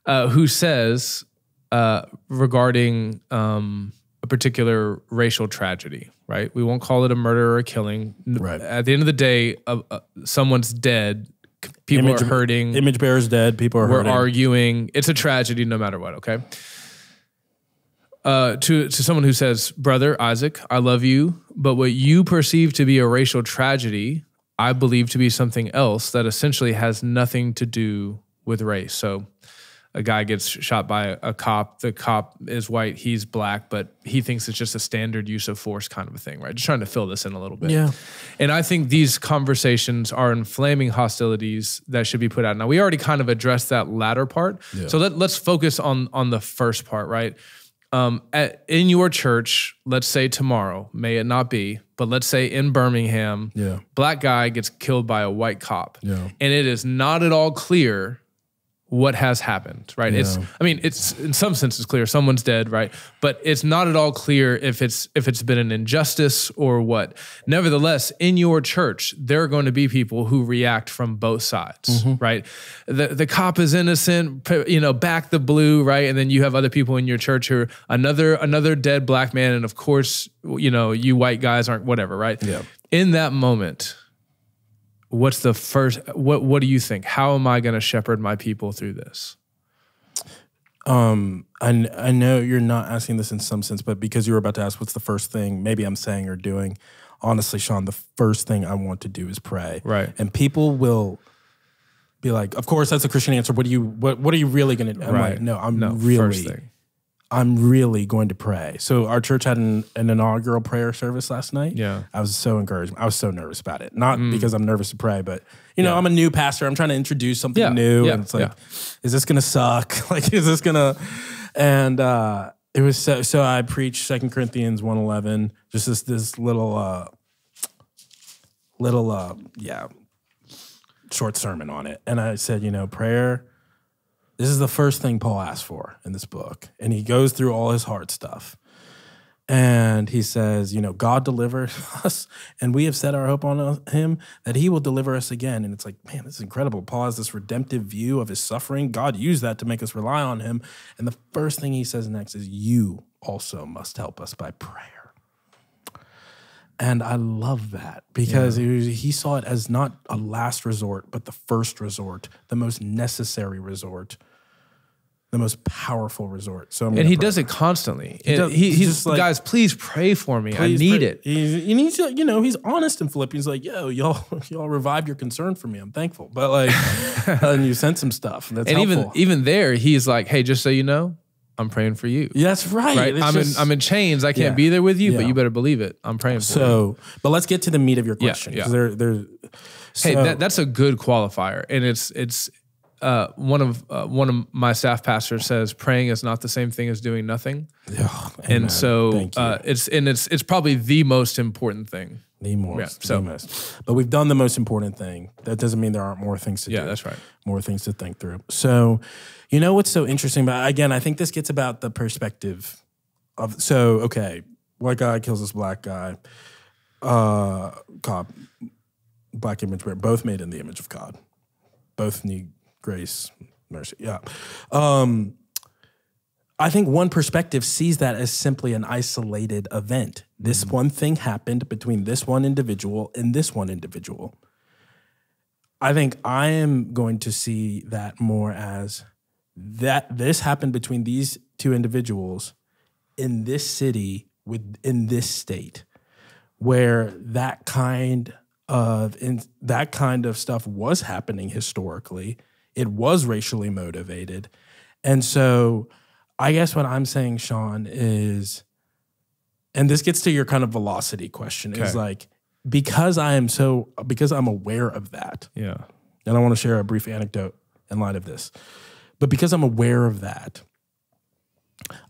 uh, who says uh, regarding um, a particular racial tragedy, right? We won't call it a murder or a killing. Right. At the end of the day, uh, uh, someone's dead. People Image- are hurting. Image bearer's dead. People are We're hurting. arguing. It's a tragedy no matter what, okay? Uh, to, to someone who says, Brother Isaac, I love you, but what you perceive to be a racial tragedy, I believe to be something else that essentially has nothing to do with race. So a guy gets shot by a cop. The cop is white, he's black, but he thinks it's just a standard use of force kind of a thing, right? Just trying to fill this in a little bit. Yeah. And I think these conversations are inflaming hostilities that should be put out. Now we already kind of addressed that latter part. So let, let's focus on on the first part, right? Um, at, in your church, let's say tomorrow, may it not be, but let's say in Birmingham, Yeah. black guy gets killed by a white cop. Yeah. And it is not at all clear what has happened, right? It's I mean, it's in some sense it's clear someone's dead, right? But it's not at all clear if it's if it's been an injustice or what. Nevertheless, in your church, there are going to be people who react from both sides, Mm-hmm. right? The the cop is innocent, you know, back the blue, right? And then you have other people in your church who are another another dead black man and of course, you know, you white guys aren't whatever, right? Yeah. In that moment, what's the first what what do you think how am i going to shepherd my people through this Um, I, I know you're not asking this in some sense, but because you were about to ask what's the first thing maybe I'm saying or doing, honestly, Sean, the first thing I want to do is pray. Right. And people will be like, of course, that's a Christian answer. What do you what what are you really gonna do? I'm Right. like, no, I'm no really first thing I'm really going to pray. So our church had an, an inaugural prayer service last night. Yeah. Mm. I was so encouraged. I was so nervous about it. Not because I'm nervous to pray, but you know, I'm a new pastor. I'm trying to introduce something Yeah. new. Yeah. And it's like, Yeah. is this gonna suck? like, is this gonna and uh it was so so I preached Second Corinthians 111, just this this little uh little uh yeah short sermon on it. And I said, you know, prayer this is the first thing Paul asks for in this book. And he goes through all his hard stuff. And he says, you know, God delivered us, and we have set our hope on him that he will deliver us again. And it's like, man, this is incredible. Paul has this redemptive view of his suffering. God used that to make us rely on him. And the first thing he says next is, you also must help us by prayer. And I love that because was, he saw it as not a last resort, but the first resort, the most necessary resort, the most powerful resort. So, I'm and he pray. does it constantly and does- he, he's he's just like, guys please pray for me i need pray- it He, and he's, you know, he's honest in Philippians, like, yo, y'all, y'all revived your concern for me. I'm thankful. But like, and you sent some stuff. That's and even helpful. even there he's like hey just so you know i'm praying for you yeah, that's right. right i'm just- in i'm in chains i can't Yeah. be there with you but you better believe it i'm praying for you so, but let's get to the meat of your question. yeah. They're, they're, Hey, that, that's a good qualifier, and it's it's uh, one of uh, one of my staff pastors says praying is not the same thing as doing nothing, Oh, and so uh, it's and it's it's probably the most important thing. the most, yeah, so- the most. But we've done the most important thing. That doesn't mean there aren't more things to Yeah, do. that's right. More things to think through. So, you know what's so interesting about again, I think this gets about the perspective of so okay, white guy kills this black guy, uh cop, black image bearer, both made in the image of God. Both need grace, mercy. Yeah. Um I think one perspective sees that as simply an isolated event. This one thing happened between this one individual and this one individual. I think I am going to see that more as that this happened between these two individuals in this city with in this state where that kind of in that kind of stuff was happening historically it was racially motivated. And so I guess what I'm saying, Sean, is, and this gets to your kind of velocity question, is like, because I am so, because I'm aware of that, Yeah. and I want to share a brief anecdote in light of this. But because I'm aware of that,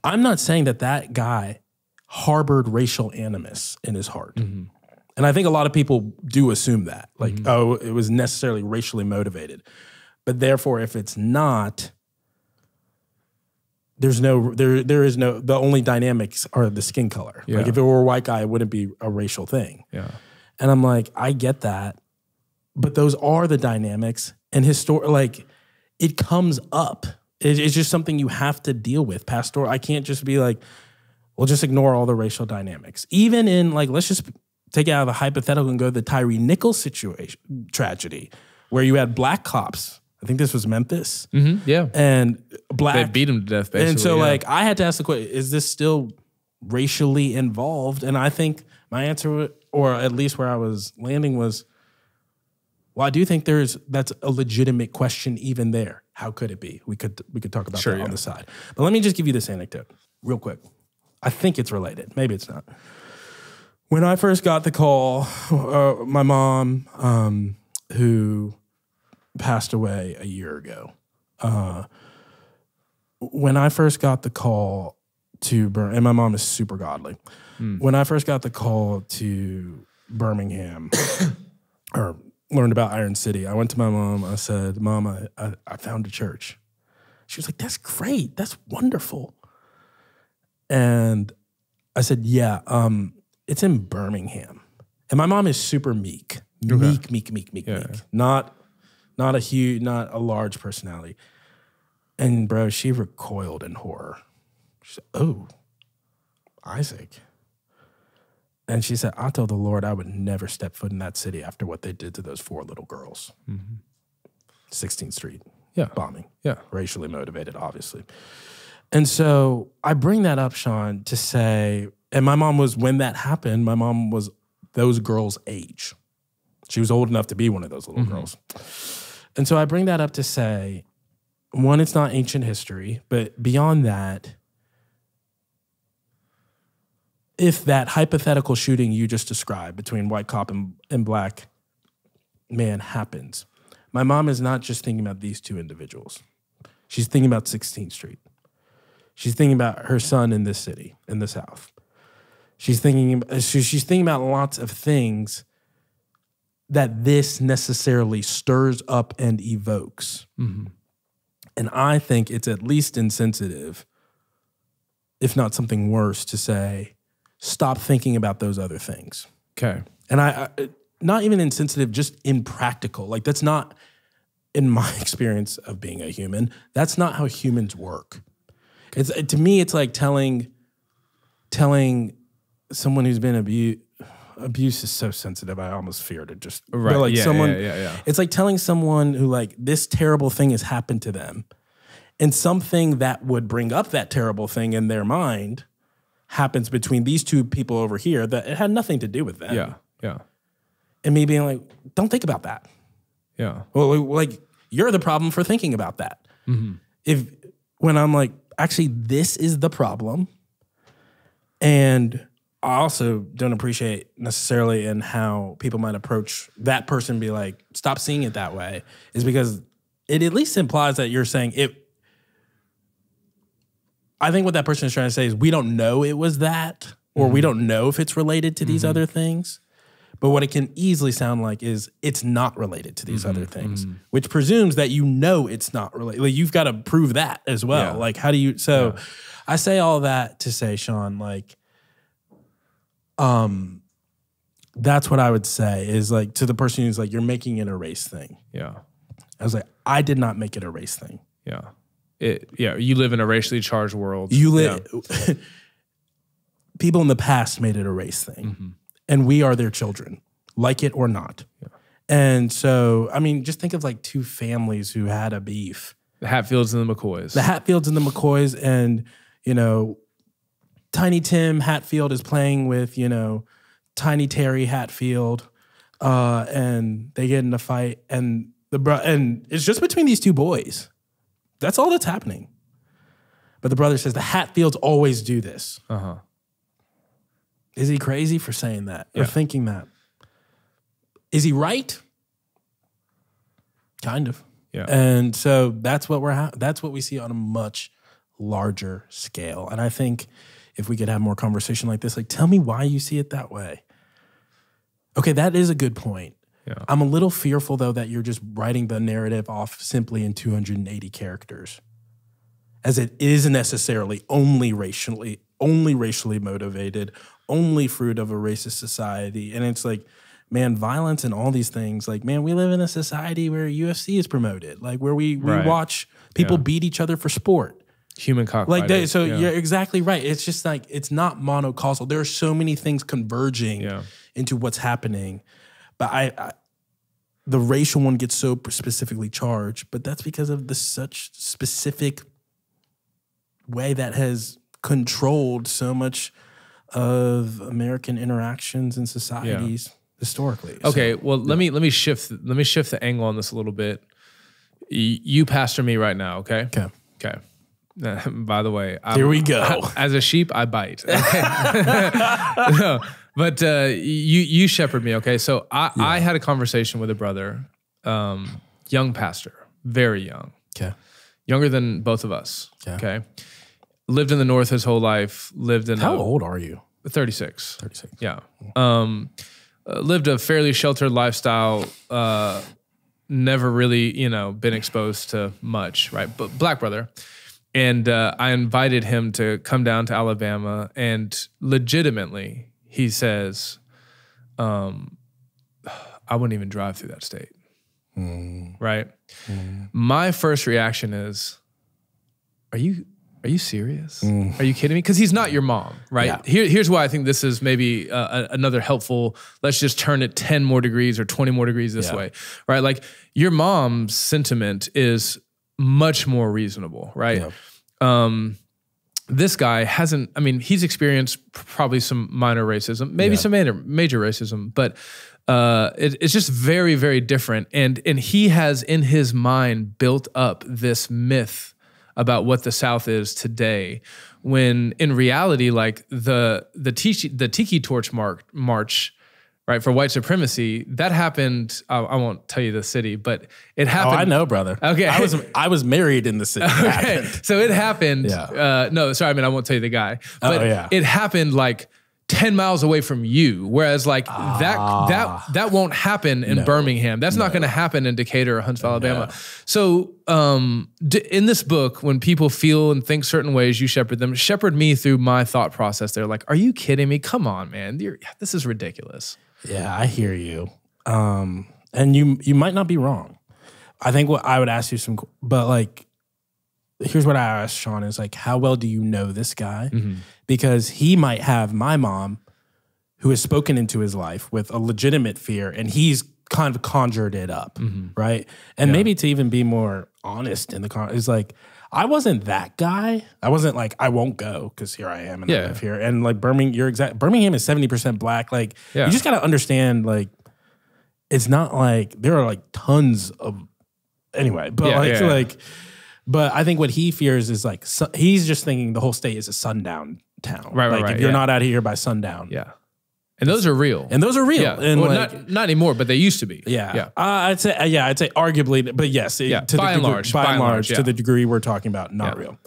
I'm not saying that that guy harbored racial animus in his heart. Mm-hmm. And I think a lot of people do assume that, like, mm-hmm. oh, it was necessarily racially motivated. But therefore, if it's not, there's no there there is no the only dynamics are the skin color. Like if it were a white guy, it wouldn't be a racial thing. Yeah. And I'm like, I get that, but those are the dynamics, and histor like it comes up. It- it's just something you have to deal with. Pastor, I can't just be like, well, just ignore all the racial dynamics. Even in like, let's just take it out of the hypothetical and go to the Tyre Nichols situation tragedy, where you had black cops. I think this was Memphis, hmm Yeah. and black They beat him to death, basically. and so, yeah. like, I had to ask the question: Is this still racially involved? And I think my answer, or at least where I was landing, was, well, I do think there's that's a legitimate question even there. How could it be? We could we could talk about Sure, that on the side. But let me just give you this anecdote real quick. I think it's related. Maybe it's not. When I first got the call, uh, my mom, um, who passed away a year ago, uh, when I first got the call to Bir- and my mom is super godly. When I first got the call to Birmingham or learned about Iron City, I went to my mom. I said, "Mom, I, I, I found a church." She was like, "That's great. That's wonderful." And I said, "Yeah, um, it's in Birmingham." And my mom is super meek, meek, meek, meek, meek, meek. Not, not a huge, not a large personality. And bro, she recoiled in horror. She said, "Oh, Isaac." And she said, "I told the Lord I would never step foot in that city after what they did to those four little girls." Mm-hmm. 16th Street yeah. bombing, Yeah. racially motivated, obviously. And so I bring that up, Sean, to say, and my mom was when that happened. My mom was those girls' age. She was old enough to be one of those little mm-hmm. girls. And so I bring that up to say, one, it's not ancient history, but beyond that, if that hypothetical shooting you just described between white cop and, and black man happens, my mom is not just thinking about these two individuals. She's thinking about 16th Street. She's thinking about her son in this city, in the South. She's thinking, she's thinking about lots of things that this necessarily stirs up and evokes. Mm-hmm. And I think it's at least insensitive, if not something worse, to say, stop thinking about those other things. Okay. And I, I not even insensitive, just impractical. Like that's not in my experience of being a human. That's not how humans work. It's to me, it's like telling telling someone who's been abused. Abuse is so sensitive. I almost fear to just Right. Like yeah, someone, yeah, yeah, yeah. it's like telling someone who like this terrible thing has happened to them, and something that would bring up that terrible thing in their mind happens between these two people over here that it had nothing to do with them Yeah. Yeah. and me being like, don't think about that. Yeah. Well, like you're the problem for thinking about that. Mm-hmm. If when I'm like, actually, this is the problem, and I also don't appreciate necessarily in how people might approach that person, be like, stop seeing it that way, is because it at least implies that you're saying it. I think what that person is trying to say is we don't know it was that, or we mm-hmm. don't know if it's related to these mm-hmm. other things. But what it can easily sound like is it's not related to these other mm-hmm. things, which presumes that you know it's not related. Like you've got to prove that as well. Yeah. Like, how do you? So, I say all that to say, Sean, like, um, that's what I would say is like to the person who's like, you're making it a race thing. Yeah. I was like, I did not make it a race thing. Yeah. It, yeah. You live in a racially charged world. You live, Yeah. people in the past made it a race thing, and we are their children, like it or not. And so, I mean, just think of like two families who had a beef: The Hatfields and the McCoys. the Hatfields and the McCoys, and you know, Tiny Tim Hatfield is playing with you know, Tiny Terry Hatfield, uh, and they get in a fight, and The bro and it's just between these two boys. That's all that's happening. But the brother says the Hatfields always do this. Uh huh. Is he crazy for saying that or Yeah. thinking that? Is he right? Kind of. Yeah. And so that's what we're ha- that's what we see on a much larger scale. And I think if we could have more conversation like this, like tell me why you see it that way. Okay, that is a good point. Yeah. I'm a little fearful though that you're just writing the narrative off simply in 280 characters. As it is necessarily only racially only racially motivated, only fruit of a racist society. And it's like, man, violence and all these things, like, man, we live in a society where UFC is promoted, like where we, we Right. watch people Yeah. beat each other for sport. Human cockfighting. Like they, so yeah. you're exactly right. It's just like it's not monocausal. There are so many things converging Yeah. into what's happening, but I, I the racial one gets so specifically charged, but that's because of the such specific way that has controlled so much of American interactions and societies historically. So- Okay, well let me let me shift let me shift the angle on this a little bit. You pastor me right now, okay? okay. Okay. By the way, I'm, Here we go. As a sheep, I bite. No, but uh, you you shepherd me, okay? So I, I had a conversation with a brother, um, young pastor, very young, Okay. younger than both of us. Okay. Okay. Lived in the north his whole life. Lived in How a- old are you? 36. 36. Yeah. Um, uh, lived a fairly sheltered lifestyle. Uh, never really, you know, been exposed to much, right? But black brother. And uh, I invited him to come down to Alabama, and legitimately, he says, um, "I wouldn't even drive through that state." Right. My first reaction is, "Are you are you serious? Are you kidding me? Because he's not your mom, right? Yeah. Here, here's why I think this is maybe uh, a- another helpful. Let's just turn it ten more degrees or twenty more degrees this Yeah. way, right? Like your mom's sentiment is much more reasonable, right? Yeah. Um, this guy hasn't. I mean, he's experienced probably some minor racism, maybe Yeah. some major major racism, but uh, it, it's just very very different. And and he has in his mind built up this myth about what the South is today, when in reality, like the the tiki, the tiki torch mark, march. Right for white supremacy, that happened. I, I won't tell you the city, but it happened Oh. I know, brother. Okay. I was I was married in the city. Okay, so it happened. Yeah. Uh, no, sorry, I mean I won't tell you the guy, but Oh, yeah. it happened like ten miles away from you. Whereas like that that that won't happen in Birmingham. That's not going to happen in Decatur or Huntsville, Alabama. So um, d- in this book, when people feel and think certain ways, you shepherd them. Shepherd me through my thought process. They're like, "Are you kidding me? Come on, man! You're, this is ridiculous." Yeah, I hear you. Um, and you you might not be wrong. I think what I would ask you some, but like, here's what I asked Sean is like, how well do you know this guy? Because he might have my mom, who has spoken into his life with a legitimate fear, and he's kind of conjured it up, right? And maybe to even be more honest in the con is like. I wasn't that guy. I wasn't like I won't go because here I am and I live here. And like Birmingham, you're exact. Birmingham is seventy percent black. Like Yeah. you just got to understand like it's not like there are like tons of anyway but Yeah, like yeah, yeah. like but i think what he fears is like su- he's just thinking the whole state is a sundown town Right, right, like right, if you're yeah. not out of here by sundown Yeah, and those are real. and those are real yeah, and well, like not not anymore, but they used to be. yeah, yeah. Uh, I'd say yeah, I'd say arguably, but yes, Yeah, to by the and degree, large, by, and large, yeah. to the degree we're talking about, not Yeah. real.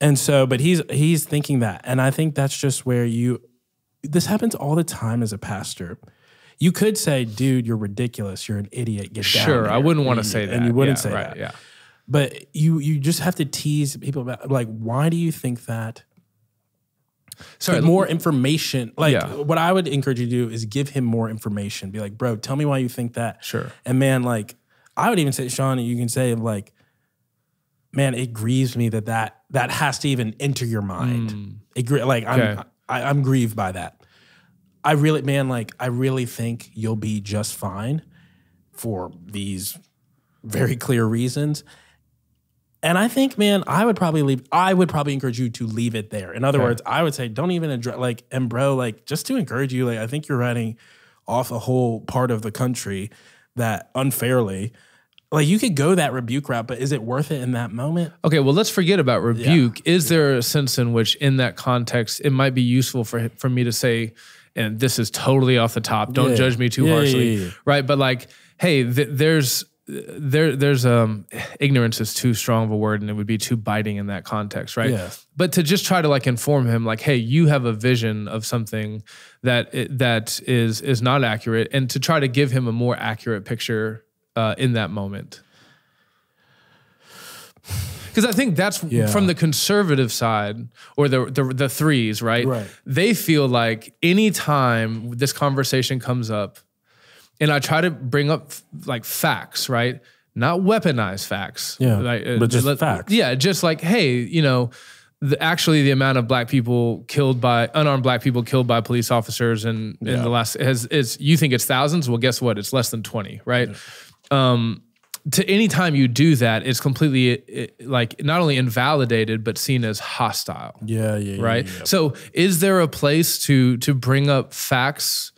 And so, but he's he's thinking that, and I think that's just where you. This happens all the time as a pastor. You could say, "Dude, you're ridiculous. You're an idiot. Get down." Sure, I wouldn't want to say that, and you wouldn't Yeah, say right, that. Yeah, But you you just have to tease people about like, why do you think that? Sorry. More information. Like Yeah. what I would encourage you to do is give him more information. Be like, bro, tell me why you think that. Sure. And man, like I would even say, Sean, you can say like, man, it grieves me that that that has to even enter your mind. Mm. It gr- like I'm Okay. I, I'm grieved by that. I really, man, like I really think you'll be just fine for these very clear reasons. And I think, man, I would probably leave. I would probably encourage you to leave it there. In other Okay. words, I would say, don't even address like, and bro, like, just to encourage you. Like, I think you're writing off a whole part of the country that unfairly, like you could go that rebuke route, but is it worth it in that moment? Okay, well, let's forget about rebuke. Is there a sense in which, in that context, it might be useful for for me to say, and this is totally off the top. Don't Yeah. judge me too Yeah, yeah, harshly, yeah, yeah. right? But like, hey, th- there's there there's um ignorance is too strong of a word, and it would be too biting in that context, right? Yeah. But to just try to like inform him, like, hey, you have a vision of something that that is is not accurate, and to try to give him a more accurate picture uh, in that moment. Because I think that's Yeah. from the conservative side or the, the the threes, right? Right. They feel like anytime this conversation comes up, and I try to bring up like facts, right? Not weaponized facts. Yeah, Like, uh, but just let- facts. Yeah, just like, hey, you know, the, actually the amount of black people killed by unarmed black people killed by police officers in, in the last has is you think it's thousands? Well, guess what? It's less than 20, right? Um to any time you do that, it's completely uh, like not only invalidated but seen as hostile Yeah, yeah, right? So, is there a place to to bring up facts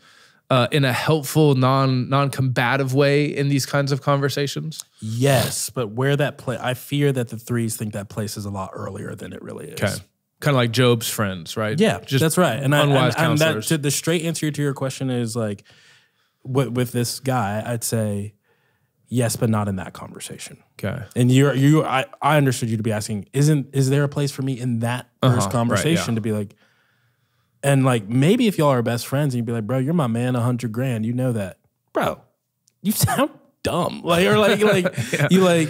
uh, in a helpful, non non combative way in these kinds of conversations? Yes, but where that play, I fear that the threes think that place is a lot earlier than it really is. Okay, kind of like Job's friends, right? Yeah, just that's right. And I, and, unwise and that, counselors. the straight answer to your question is like, with, with this guy, I'd say yes, but not in that conversation. okay, And you're you, I, I understood you to be asking, isn't is there a place for me in that first Uh-huh, right, conversation yeah. to be like, and like maybe if y'all are best friends and you'd be like, bro, you're my man, a hundred grand, you know that, bro, you sound dumb, like or like like you like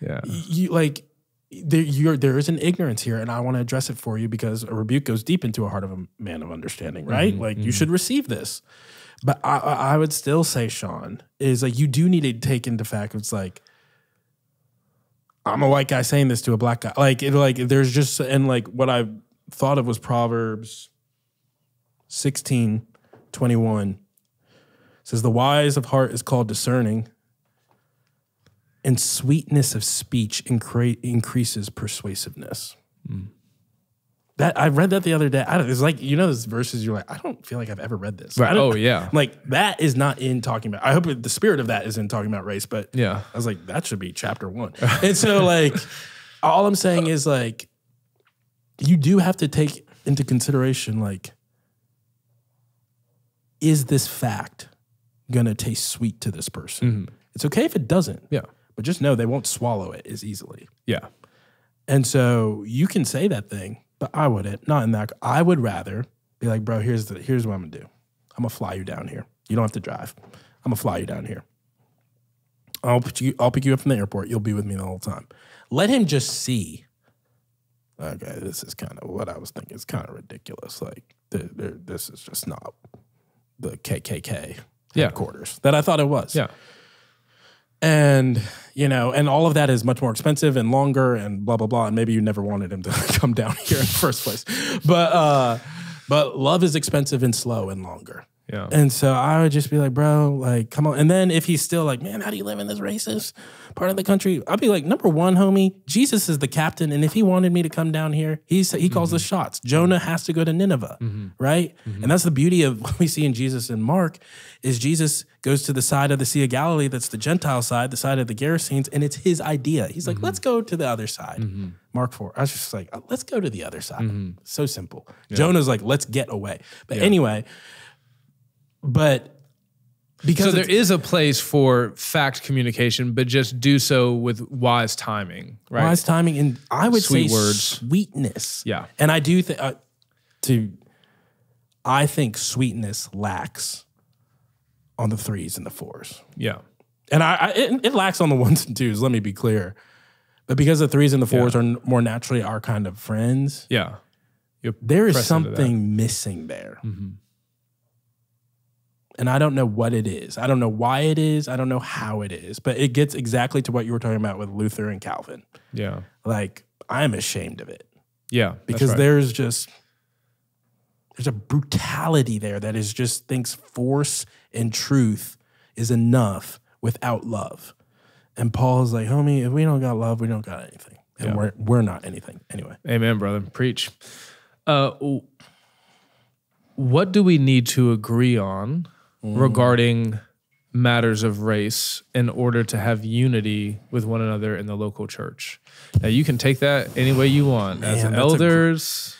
yeah, you like there you're there is an ignorance here and i want to address it for you because a rebuke goes deep into a heart of a man of understanding right? Mm-hmm. Like you mm-hmm. should receive this. But I, I I would still say sean is like you do need to take into fact it's like i'm a white guy saying this to a black guy. Like it like there's just and like what i thought of was proverbs 16 21 says the wise of heart is called discerning and sweetness of speech incre- increases persuasiveness. Hmm. That I read that the other day. I don't, it's like you know those verses. You're like, I don't feel like I've ever read this. Right. Oh, yeah. Like that is not in talking about. I hope it- the spirit of that is in talking about race. But Yeah. I was like, that should be chapter one. and so like, all I'm saying is like, you do have to take into consideration like, is this fact gonna taste sweet to this person? Mm-hmm. It's okay if it doesn't. yeah, But just know they won't swallow it as easily. yeah, And so you can say that thing, but I wouldn't. Not in that. I would rather be like, bro, here's the here's what I'm gonna do. I'm gonna fly you down here. You don't have to drive. I'm gonna fly you down here. I'll put you. I'll pick you up from the airport. You'll be with me the whole time. Let him just see. Okay, this is kind of what I was thinking. It's kind of ridiculous. Like, th- th- this is just not the KKK Yeah. headquarters that I thought it was. Yeah, and you know and all of that is much more expensive and longer and blah blah blah. And maybe you never wanted him to come down here in the first place. But uh but love is expensive and slow and longer yeah. and so I would just be like, bro, like, come on. And then if he's still like, man, how do you live in this racist part of the country? I'd be like, number one, homie, Jesus is the captain. And if he wanted me to come down here, he's, he calls the mm-hmm. shots. Jonah has to go to Nineveh, mm-hmm. right? Mm-hmm. And that's the beauty of what we see in Jesus and Mark is Jesus goes to the side of the Sea of Galilee, that's the Gentile side, the side of the Gerasenes, and it's his idea. He's like, let's go to the other side. Mark 4. I was just like, oh, let's go to the other side. So simple. Jonah's like, let's get away. But anyway, but because So there is a place for fact communication, but just do so with wise timing, right? wise timing and I would Sweet say words. sweetness. Yeah. and I do think uh, to. I think sweetness lacks on the threes and the fours, yeah, and I, I it, it lacks on the ones and twos. Let me be clear, but because the threes and the fours are more naturally our kind of friends, yeah. You there is press into that. something missing there. And I don't know what it is. I don't know why it is. I don't know how it is. But it gets exactly to what you were talking about with Luther and Calvin. Yeah, Like, I'm ashamed of it yeah. because right. there's just there's a brutality there that is just thinks force and truth is enough without love. And Paul's like, homie, if we don't got love, we don't got anything. And Yeah. we're we're not anything. Anyway. Amen, brother. Preach. Uh, what do we need to agree on Mm. regarding matters of race in order to have unity with one another in the local church. Now you can take that any way you want as Man, that's a gr- elders.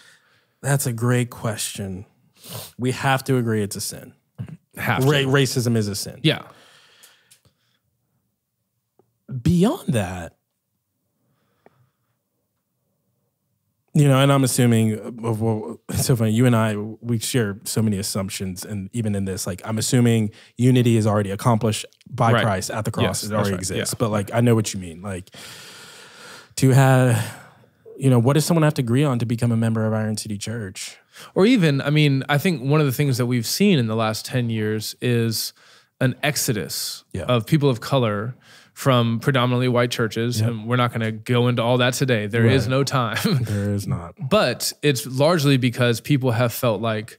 That's a great question. We have to agree it's a sin. have. Ra- racism is a sin. Yeah. Beyond that, you know, and I'm assuming uh, of what so funny. You and I, we share so many assumptions, and even in this, like I'm assuming unity is already accomplished by Right. Christ at the cross. Yes, it already right, exists. yeah. But like, I know what you mean. Like to have, you know, what does someone have to agree on to become a member of Iron City Church? Or even, I mean, I think one of the things that we've seen in the last 10 years is an exodus Yeah. of people of color from predominantly white churches. And we're not going to go into all that today. There is Right. no time. There is not. but it's largely because people have felt like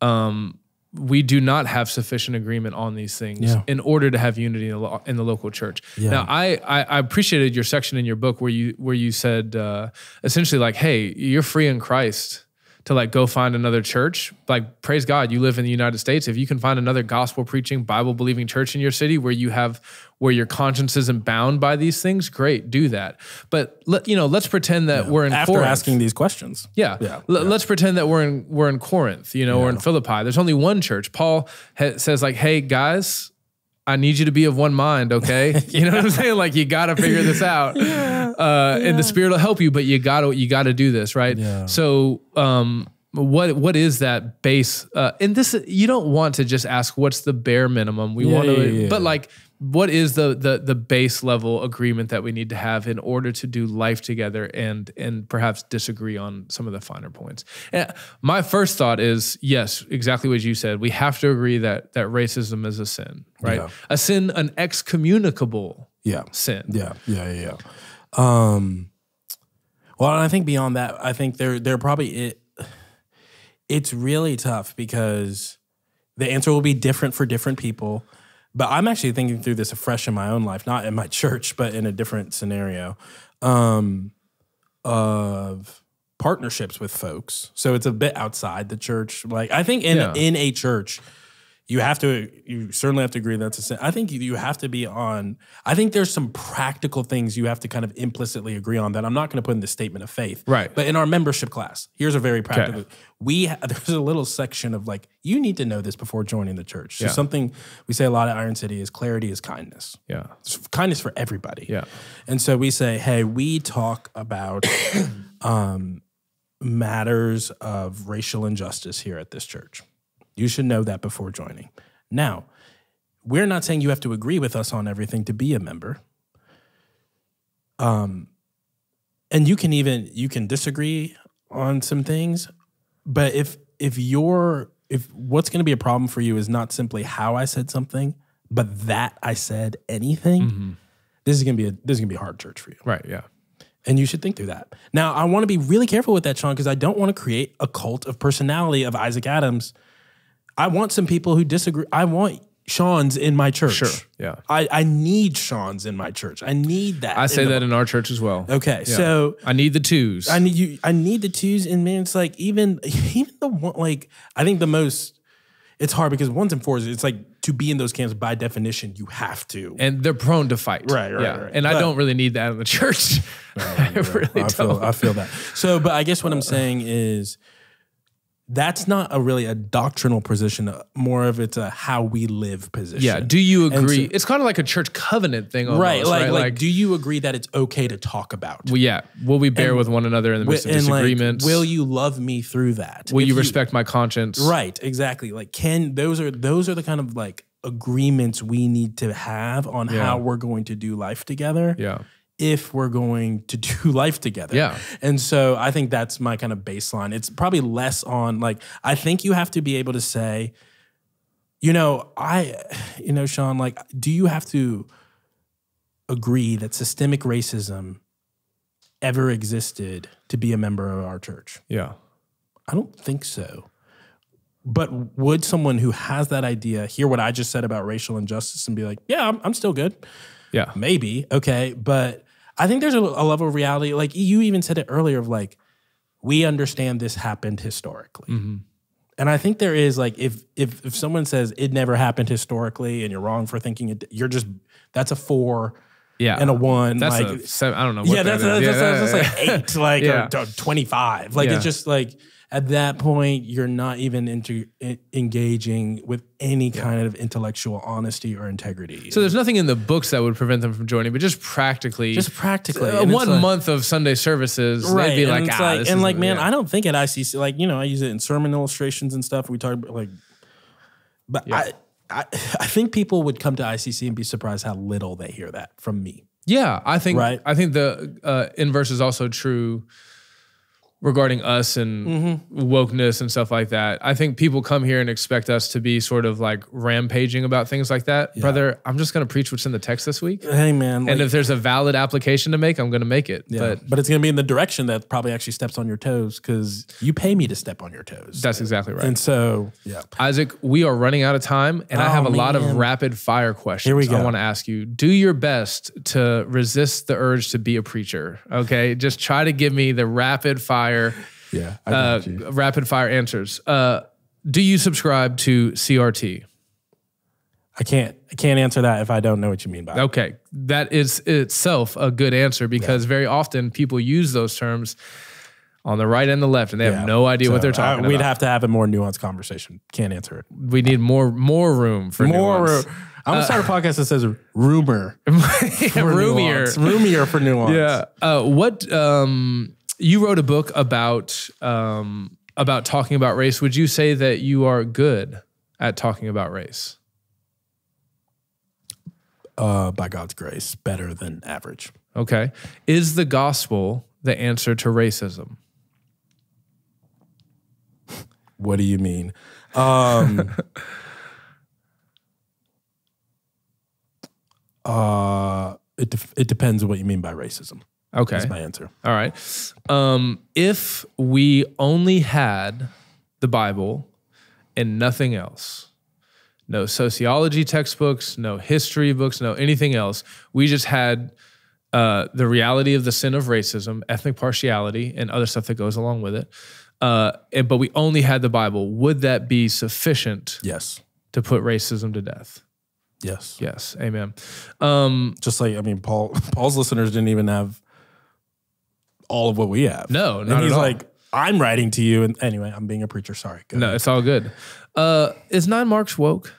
um, we do not have sufficient agreement on these things Yeah. in order to have unity in the, lo- in the local church. Yeah. Now, I, I I appreciated your section in your book where you where you said uh, essentially like, "Hey, you're free in Christ." To like go find another church, like praise God, you live in the United States. If you can find another gospel preaching, Bible believing church in your city where you have where your conscience isn't bound by these things, great, do that. But let you know, let's pretend that we're in After Corinth. asking these questions. Yeah. Yeah, L- Let's pretend that we're in we're in Corinth, you know, or in Philippi. There's only one church. Paul ha- says like, "Hey guys, I need you to be of one mind, okay? You know what I'm saying? Like you got to figure this out. Uh, and the spirit will help you, but you got to you got to do this, right? Yeah. So, um what what is that base uh and this you don't want to just ask what's the bare minimum we Yeah, want to yeah, yeah. but like what is the the the base level agreement that we need to have in order to do life together and and perhaps disagree on some of the finer points and my first thought is yes exactly what you said we have to agree that that racism is a sin right Yeah. a sin an excommunicable Yeah. sin Yeah, yeah, yeah, yeah. Um, well, and I think beyond that, I think they're they're probably it. It's really tough because the answer will be different for different people. But I'm actually thinking through this afresh in my own life, not in my church, but in a different scenario um, of partnerships with folks. So it's a bit outside the church. Like I think in Yeah. in a church, you have to you certainly have to agree that's a sin. I think you, have to be on I think there's some practical things you have to kind of implicitly agree on that I'm not going to put in the statement of faith. Right. But in our membership class, here's a very practical we there's a little section of like you need to know this before joining the church. So Yeah. something we say a lot at Iron City is clarity is kindness. yeah It's kindness for everybody. yeah And so we say, hey, we talk about um, matters of racial injustice here at this church. You should know that before joining. Now, we're not saying you have to agree with us on everything to be a member. Um, and you can even you can disagree on some things, but if if you're if what's going to be a problem for you is not simply how I said something, but that I said anything, this is gonna be a this is gonna be a hard church for you, right yeah and you should think through that. Now, I want to be really careful with that, Sean, because I don't want to create a cult of personality of Isaac Adams. I want some people who disagree. I want Sean's in my church. Sure, yeah. I, I need Sean's in my church. I need that. i in say the- that in our church as well Okay, Yeah. so i need the twos I need you. I need the twos, and man, it's like even even the one like I think the most. It's hard because ones and fours. It's like to be in those camps by definition, you have to. and they're prone to fight. Right, right, yeah. right. And I don't really need that in the church. I really I don't. feel I feel that. So, but I guess what I'm uh, uh. saying is that's not a really a doctrinal position. More of it's a how we live position. yeah. Do you agree? so- it's kind of like a church covenant thing, almost, right? Like, right? like, do you agree that it's okay to talk about? well, yeah. Will we bear with one another in the midst of and like, disagreements? will you love me through that? Will If you respect my conscience? Right, exactly. Like, can those are those are the kind of like agreements we need to have on Yeah. how we're going to do life together. Yeah. If we're going to do life together. Yeah. And so I think that's my kind of baseline. It's probably less on like I think you have to be able to say, you know, I you know, Sean, like, do you have to agree that systemic racism ever existed to be a member of our church? Yeah. I don't think so. But would someone who has that idea hear what I just said about racial injustice and be like, yeah, I'm, I'm still good? Yeah. Maybe. Okay. But I think there's a, a level of reality. Like you even said it earlier of like, we understand this happened historically. Mm-hmm. And I think there is like if if if someone says it never happened historically and you're wrong for thinking it, you're just that's a four Yeah. and a one. That's like a seven, I don't know. What yeah, that that's, is. that's, Yeah, that's, that's yeah, like eight, like Yeah. or, twenty five. Like it's just like at that point you're not even into engaging with any kind of intellectual honesty or integrity. So there's nothing in the books that would prevent them from joining, but just practically, just practically uh, one like- month of Sunday services, right? they'd be and like, it's ah, like, and like, man, yeah. I don't think at ICC, like you know, I use it in sermon illustrations and stuff. We talk about like, but I, I, I think people would come to ICC and be surprised how little they hear that from me. Yeah, I think Right. I think the uh, inverse is also true regarding us and Mm-hmm. wokeness and stuff like that. I think people come here and expect us to be sort of like rampaging about things like that. Brother, I'm just going to preach what's in the text this week. Hey, man, like, and if there's a valid application to make, I'm going to make it. yeah, But but, it's gonna be in the direction that probably actually steps on your toes because you pay me to step on your toes. that's exactly right. and so yeah, Isaac, we are running out of time, and I Oh, have a lot of rapid fire questions. Here we I want to ask you. Do your best to resist the urge to be a preacher. Okay, just try to give me the rapid fire, yeah, uh, rapid fire answers. Uh, do you subscribe to CRT? I can't I can't answer that if I don't know what you mean by it. Okay, that is itself a good answer because very often people use those terms on the right and the left, and they Yeah. have no idea what they're talking uh, We'd about. have to have a more nuanced conversation. Can't answer it. we need more more room for More. nuance. I'm gonna start a podcast that says rumor. Yeah, roomier. nuance. Roomier for nuance. Yeah. Uh, what um, you wrote a book about um, about talking about race. Would you say that you are good at talking about race? Uh, by God's grace, better than average. Okay. Is the gospel the answer to racism? What do you mean? Um, uh, it def- it depends on what you mean by racism. Okay. That's my answer. All right. Um, if we only had the Bible and nothing else, no sociology textbooks, no history books, no anything else, we just had uh, the reality of the sin of racism, ethnic partiality, and other stuff that goes along with it. Uh, and, but we only had the Bible. Would that be sufficient Yes. to put racism to death? Yes. Yes. Amen. Um, Just like I mean, Paul Paul's listeners didn't even have all of what we have. No, and not he's at all. like, I'm writing to you, and anyway, I'm being a preacher. Sorry. Go no, ahead. it's all good. Uh, is Nine Marks woke?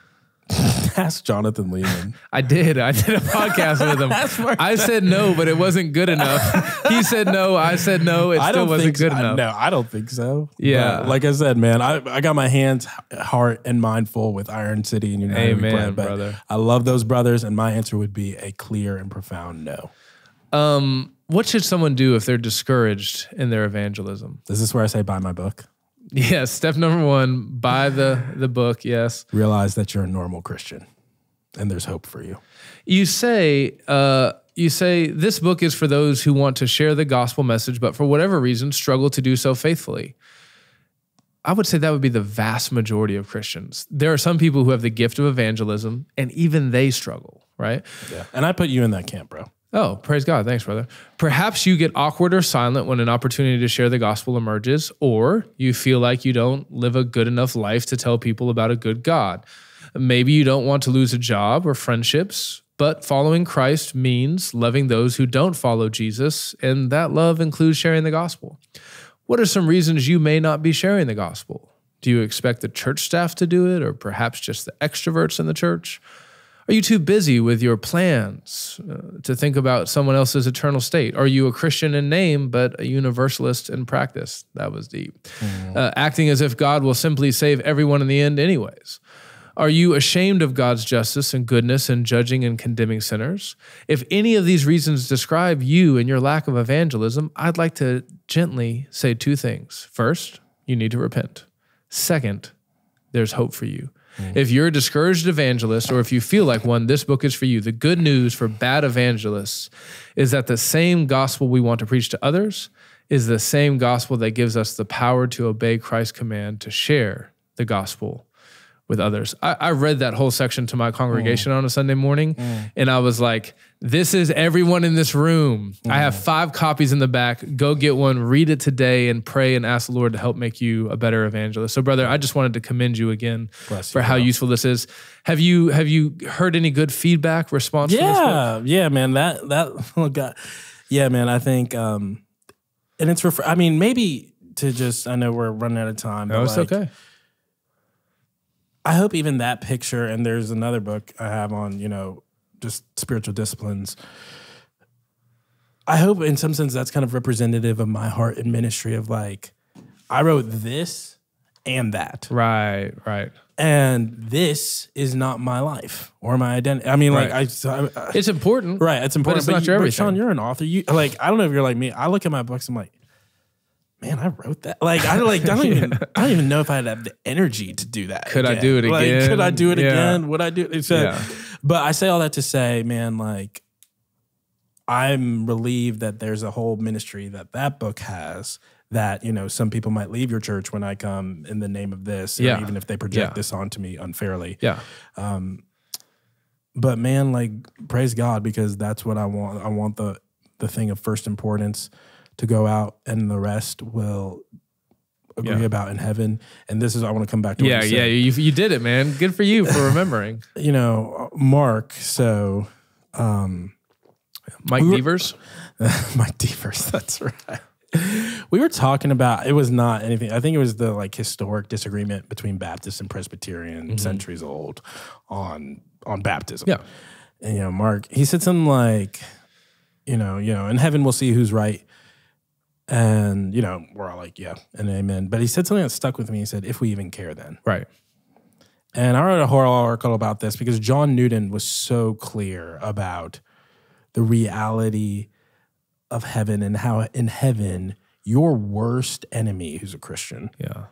ask Jonathan Leeman. I did. I did a podcast with him. I said no, but it wasn't good enough. he said no. I said no. It I still don't wasn't think good so. enough. No, I don't think so. Yeah. But like I said, man, I, I got my hands, heart, and mind full with Iron City and United Amen, Pray, but brother. I love those brothers, and my answer would be a clear and profound no. Um, what should someone do if they're discouraged in their evangelism? Is this where I say buy my book? Yes. Step number one: buy the the book. Yes. Realize that you're a normal Christian, and there's hope for you. You say. Uh, you say this book is for those who want to share the gospel message, but for whatever reason struggle to do so faithfully. I would say that would be the vast majority of Christians. There are some people who have the gift of evangelism, and even they struggle, right? Yeah. And I put you in that camp, bro. Oh, praise God. Thanks, brother. Perhaps you get awkward or silent when an opportunity to share the gospel emerges, or you feel like you don't live a good enough life to tell people about a good God. Maybe you don't want to lose a job or friendships, but following Christ means loving those who don't follow Jesus, and that love includes sharing the gospel. What are some reasons you may not be sharing the gospel? Do you expect the church staff to do it, or perhaps just the extroverts in the church? Are you too busy with your plans uh, to think about someone else's eternal state? Are you a Christian in name, but a universalist in practice? That was deep. Uh, acting as if God will simply save everyone in the end, anyways. Are you ashamed of God's justice and goodness in judging and condemning sinners? If any of these reasons describe you and your lack of evangelism, I'd like to gently say two things. First, you need to repent. Second, there's hope for you. If you're a discouraged evangelist, or if you feel like one, this book is for you. The good news for bad evangelists is that the same gospel we want to preach to others is the same gospel that gives us the power to obey Christ's command to share the gospel with others. I, I read that whole section to my congregation mm. on a Sunday morning, mm. and I was like, "This is everyone in this room. I have five copies in the back. Go get one, read it today, and pray and ask the Lord to help make you a better evangelist." So, brother, I just wanted to commend you again Bless for you, how bro. useful this is. Have you have you heard any good feedback response? Yeah, yeah, man. That that oh god, yeah, man. I think, um, and it's refer- I mean, maybe to just. I know we're running out of time. No, but it's like, okay. I hope even that picture, and there's another book I have on, you know, just spiritual disciplines. I hope in some sense that's kind of representative of my heart and ministry of like, I wrote this and that. Right, right. And this is not my life or my identity. I mean, like, Right. I, so I, It's important, Right, it's important. it's not you- your everything. Sean, you're an author. You like I don't know if you're like me. I look at my books. I'm like, man, I wrote that. Like I like I don't even I don't even know if I'd have the energy to do that. Could I do it Like, again? could I do it Yeah. again? Would I do it? So, Yeah. But I say all that to say, man, like I'm relieved that there's a whole ministry that that book has. That you know, some people might leave your church when I come in the name of this, or Yeah. even if they project Yeah. this onto me unfairly Yeah, Um, but man like praise god because that's what i want i want the the thing of first importance to go out and the rest will agree Yeah. about in heaven and this is i want to come back to yeah, you yeah. You, you did it, man. Good for you for remembering. you know mark so um, Mike Beavers. my devers that's right we were talking about it was not anything i think it was the like historic disagreement between baptist and presbyterian mm-hmm. centuries old on on baptism Yeah. and you know mark he said something like you know you know in heaven we'll see who's right and you know we're all like yeah and amen but he said something that stuck with me he said if we even care then Right. and i wrote a whole article about this because john newton was so clear about the reality of heaven and how in heaven your worst enemy who's a christian Yeah.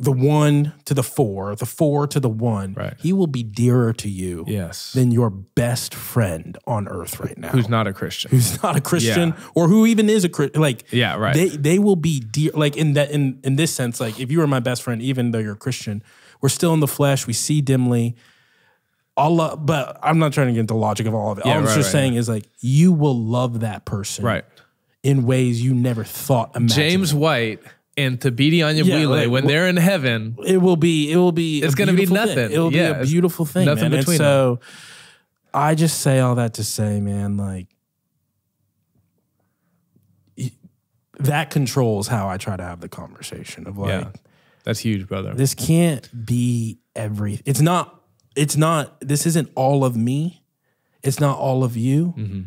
The one to the four the four to the one Right. he will be dearer to you Yes. than your best friend on earth right now. Who's not a Christian? who's not a Christian Yeah. or who even is a Christian? Like, Yeah, right. They they will be dear. Like in that in in this sense, like if you were my best friend, even though you're a Christian, we're still in the flesh. We see dimly. Allah, but I'm not trying to get into the logic of all of it. Yeah, all I'm right, just right, saying is like you will love that person right. in ways you never thought imaginable. James White and to Thabiti Anyabwile, like, when they're in heaven, it will be it will be It's gonna be beautiful thing. nothing. It will Yeah, be a beautiful thing, nothing man. between and so I just say all that to say, man, like that controls how I try to have the conversation of like yeah, that's huge, brother. this can't be every it's not it's not this isn't all of me. It's not all of you. Mm-hmm.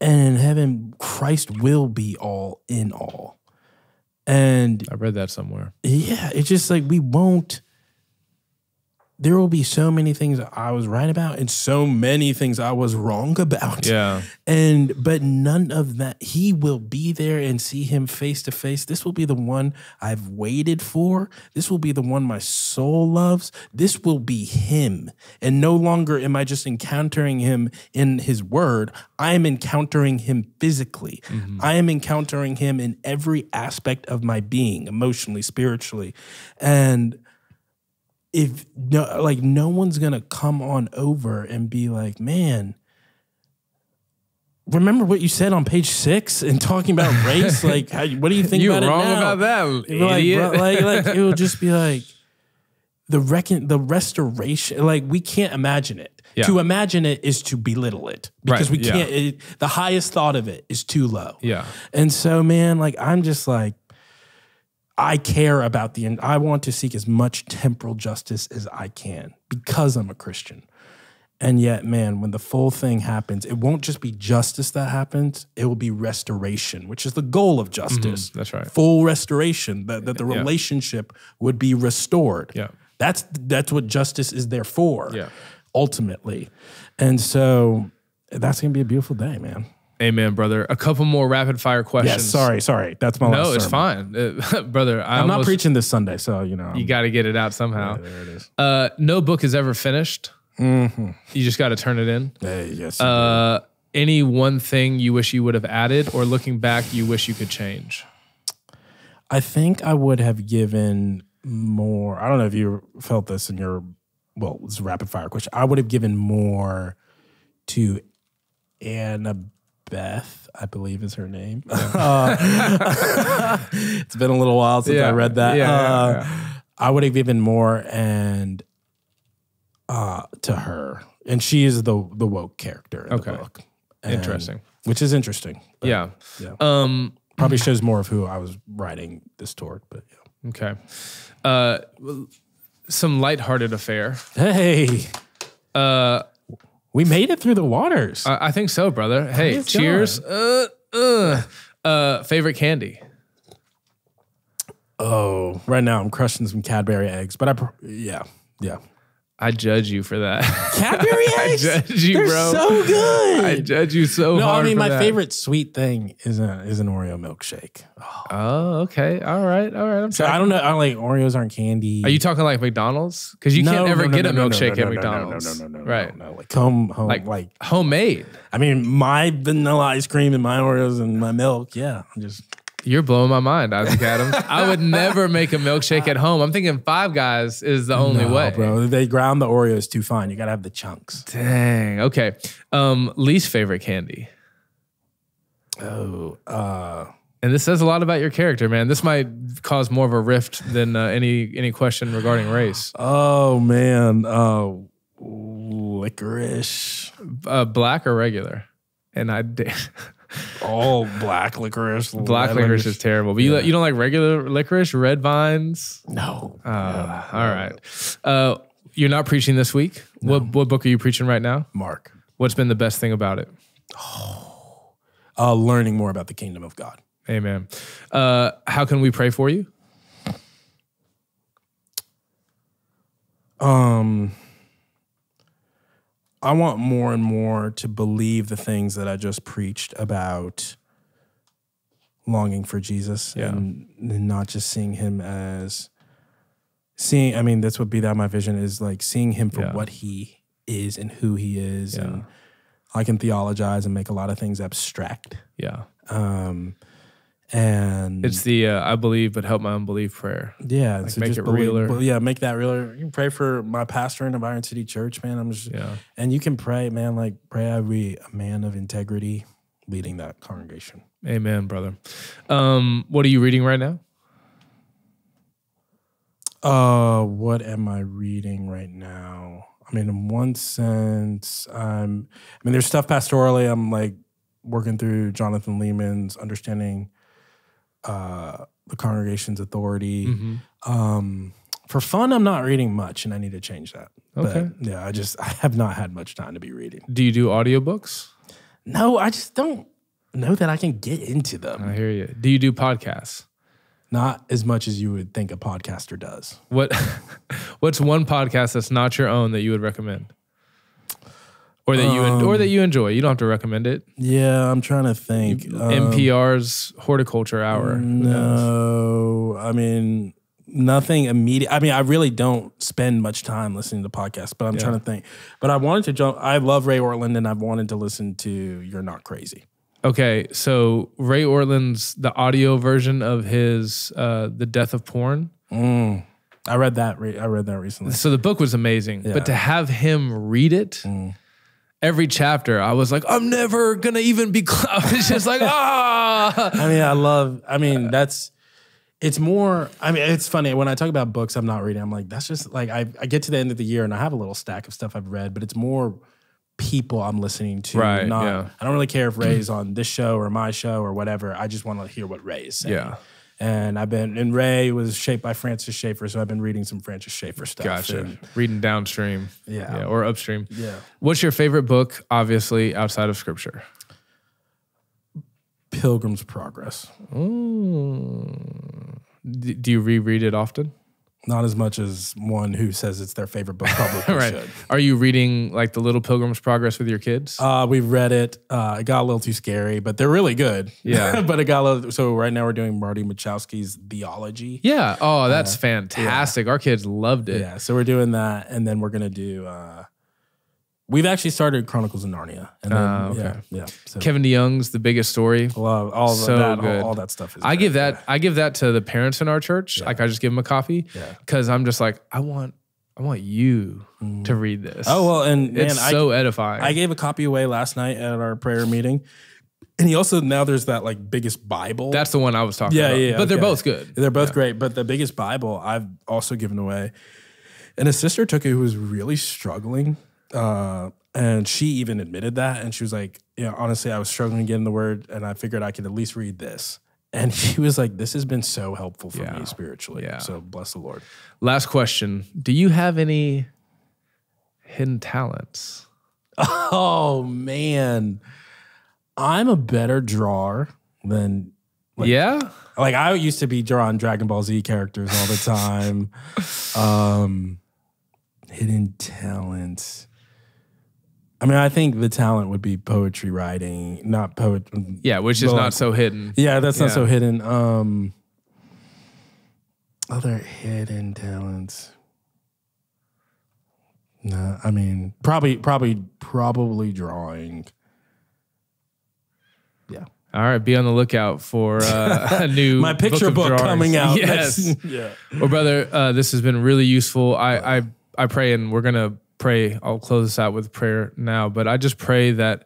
And in heaven, Christ will be all in all. And I read that somewhere. yeah, it's just like we won't. There will be so many things I was right about and so many things I was wrong about. Yeah, And but none of that. He will be there and see him face to face. This will be the one I've waited for. This will be the one my soul loves. This will be him. And no longer am I just encountering him in his word. I am encountering him physically. Mm-hmm. I am encountering him in every aspect of my being, emotionally, spiritually. And if no like no one's gonna come on over and be like, man, remember what you said on page six and talking about race? like, how, what do you think you about wrong it now? about that, You're like, idiot. bro, like, like it will just be like the recon, the restoration. Like we can't imagine it. Yeah. To imagine it is to belittle it because Right, we can't. It, the highest thought of it is too low. yeah, And so, man, like I'm just like, I care about the. end. I want to seek as much temporal justice as I can because I'm a Christian. And yet, man, when the full thing happens, it won't just be justice that happens, it will be restoration, which is the goal of mm-hmm. justice. that's right. Full restoration, that, that the Yeah. relationship would be restored. Yeah. That's that's what justice is there for. Yeah. Ultimately. And so that's gonna be a beautiful day, man. Amen, brother. A couple more rapid fire questions. Yes, sorry, sorry. That's my No, it's sermon. fine, Uh, brother. I I'm not preaching this Sunday, so you know. I'm- You got to get it out somehow. there it is. Uh, no book is ever finished. Mm-hmm. You just got to turn it in. Hey, yes. Uh, any one thing you wish you would have added, or looking back, you wish you could change. I think I would have given more. I don't know if you felt this in your well, it's a rapid fire question. I would have given more to Annabeth, I believe is her name. Uh, it's been a little while since Yeah, I read that. yeah, Uh, yeah. I would have given more and uh, to her, and she is the the woke character in Okay. the book. And- Interesting. which is interesting. but Yeah. yeah. Um. probably shows more of who I was writing this toward. But yeah. Okay. Uh. Some lighthearted affair. hey, Uh. We made it through the waters. I, I think so, brother. Hey, Praise cheers. Uh. Uh. Uh. Favorite candy. oh, right now I'm crushing some Cadbury eggs, but I pr- yeah yeah I judge you for that. Cadbury I eggs. judge you, They're bro. so good. I judge you so good. no, hard. I mean my that. favorite sweet thing is a is an Oreo milkshake. Oh, oh okay. All right. All right. I'm So sorry. I don't know. I don't like Oreos aren't candy. Are you talking like McDonald's? Because you can't No, ever no, no, get no, a no, no, milkshake no, at no, McDonald's. No, no, no, no, right. No, no, like home, home, Like, like, homemade. I mean, my vanilla ice cream and my Oreos and my milk. Yeah, I'm just You're blowing my mind, Isaac Adams. I would never make a milkshake at home. I'm thinking Five Guys is the only No, way, bro. They ground the Oreos too fine. You gotta have the chunks. Dang. Okay. Um, least favorite candy. Oh, uh, And this says a lot about your character, man. This might cause more of a rift than uh, any any question regarding race. oh man, oh, licorice, Uh, black or regular? And I all black licorice. black red licorice is terrible. But you you don't like regular licorice, red vines? no. Uh, all right. Uh, you're not preaching this week. What what book are you preaching right now? Mark. What's been the best thing about it? Uh, learning more about the kingdom of God. Amen. Uh, how can we pray for you? Um, I want more and more to believe the things that I just preached about longing for Jesus Yeah. and, and not just seeing him as seeing. I mean, that's what be that my vision is like seeing him for Yeah. what he is and who he is. Yeah. And I can theologize and make a lot of things abstract. Yeah. Um, and It's the uh, I believe but help my unbelief prayer. yeah, so make just it believe- realer. but yeah, make that realer. You can pray for my pastor in the Iron City Church, man. I'm just Yeah. and you can pray, man, like pray I be a man of integrity leading that congregation. Amen, brother. Um, what are you reading right now? Uh, what am I reading right now? I mean, in one sense, I'm. I mean, there's stuff pastorally. I'm like working through Jonathan Leeman's understanding uh, the congregation's authority. Mm-hmm. Um, for fun, I'm not reading much, and I need to change that. Okay. But yeah, I just I have not had much time to be reading. Do you do audiobooks? No, I just don't know that I can get into them. I hear you. Do you do podcasts? Not as much as you would think a podcaster does. What what's one podcast that's not your own that you would recommend? Or that you or that you enjoy. You don't have to recommend it. Yeah, I'm trying to think. Um, NPR's horticulture hour. No, I mean nothing immediate. I mean, I really don't spend much time listening to podcasts, but I'm trying to think. But I wanted to jump. I love Ray Ortlund, and I've wanted to listen to "You're Not Crazy." Okay, so Ray Ortlund's the audio version of his uh The Death of Porn. Mm. I read that. Re- I read that recently. So the book was amazing, but to have him read it, every chapter, I was like, I'm never gonna even be. Cl-. I was just like, ah. I mean, I love. I mean, that's. It's more. I mean, it's funny when I talk about books I'm not reading. I'm like, that's just like I. I get to the end of the year and I have a little stack of stuff I've read, but it's more people I'm listening to. Right, Not. yeah. I don't really care if Ray's on this show or my show or whatever. I just want to hear what Ray is saying. Yeah. And I've been. And Ray was shaped by Francis Schaeffer, so I've been reading some Francis Schaeffer stuff. Gotcha. And, Reading downstream, Yeah. or upstream. yeah. What's your favorite book? Obviously, outside of Scripture. Pilgrim's Progress. D- do you reread it often? Not as much as one who says it's their favorite book publicly right. should. Are you reading like the Little Pilgrim's Progress with your kids? Uh, we've read it. Uh, it got a little too scary, but they're really good. Yeah. but it got a little. So right now we're doing Marty Machowski's The Ology. yeah. Oh, that's fantastic. Our kids loved it. Yeah. So we're doing that, and then we're gonna do uh, we've actually started Chronicles of Narnia. And then, Ah, okay. yeah, yeah. So Kevin DeYoung's The Biggest Story. a of- all So that, good. all, all that stuff is. I great. give that I give that to the parents in our church. Like I just give them a copy Yeah. because I'm just like I want I want you to read this. Oh well, and man, it's I, so edifying. I gave a copy away last night at our prayer meeting, and he also now there's that like biggest Bible. That's the one I was talking Yeah, about. yeah, But they're both good. They're both great, but the biggest Bible I've also given away. And his sister took it who was really struggling. Uh, and she even admitted that. And she was like, Yeah, honestly, I was struggling to get in the word, and I figured I could at least read this. And he was like, This has been so helpful for Yeah. me spiritually. Yeah. So bless the Lord. Last question. Do you have any hidden talents? Oh man. I'm a better drawer than yeah? like I used to be drawing Dragon Ball Z characters all the time. um, hidden talents. I mean, I think the talent would be poetry writing, not poet. Yeah, which is not so hidden. Yeah, that's not Yeah. so hidden. Um, other hidden talents. No, I mean, probably, probably, probably drawing. Yeah, All right, be on the lookout for uh, a new my picture of book, coming out. Yes. yeah. Well, brother, uh, this has been really useful. I, I I pray, and we're gonna pray. I'll close this out with prayer now, but I just pray that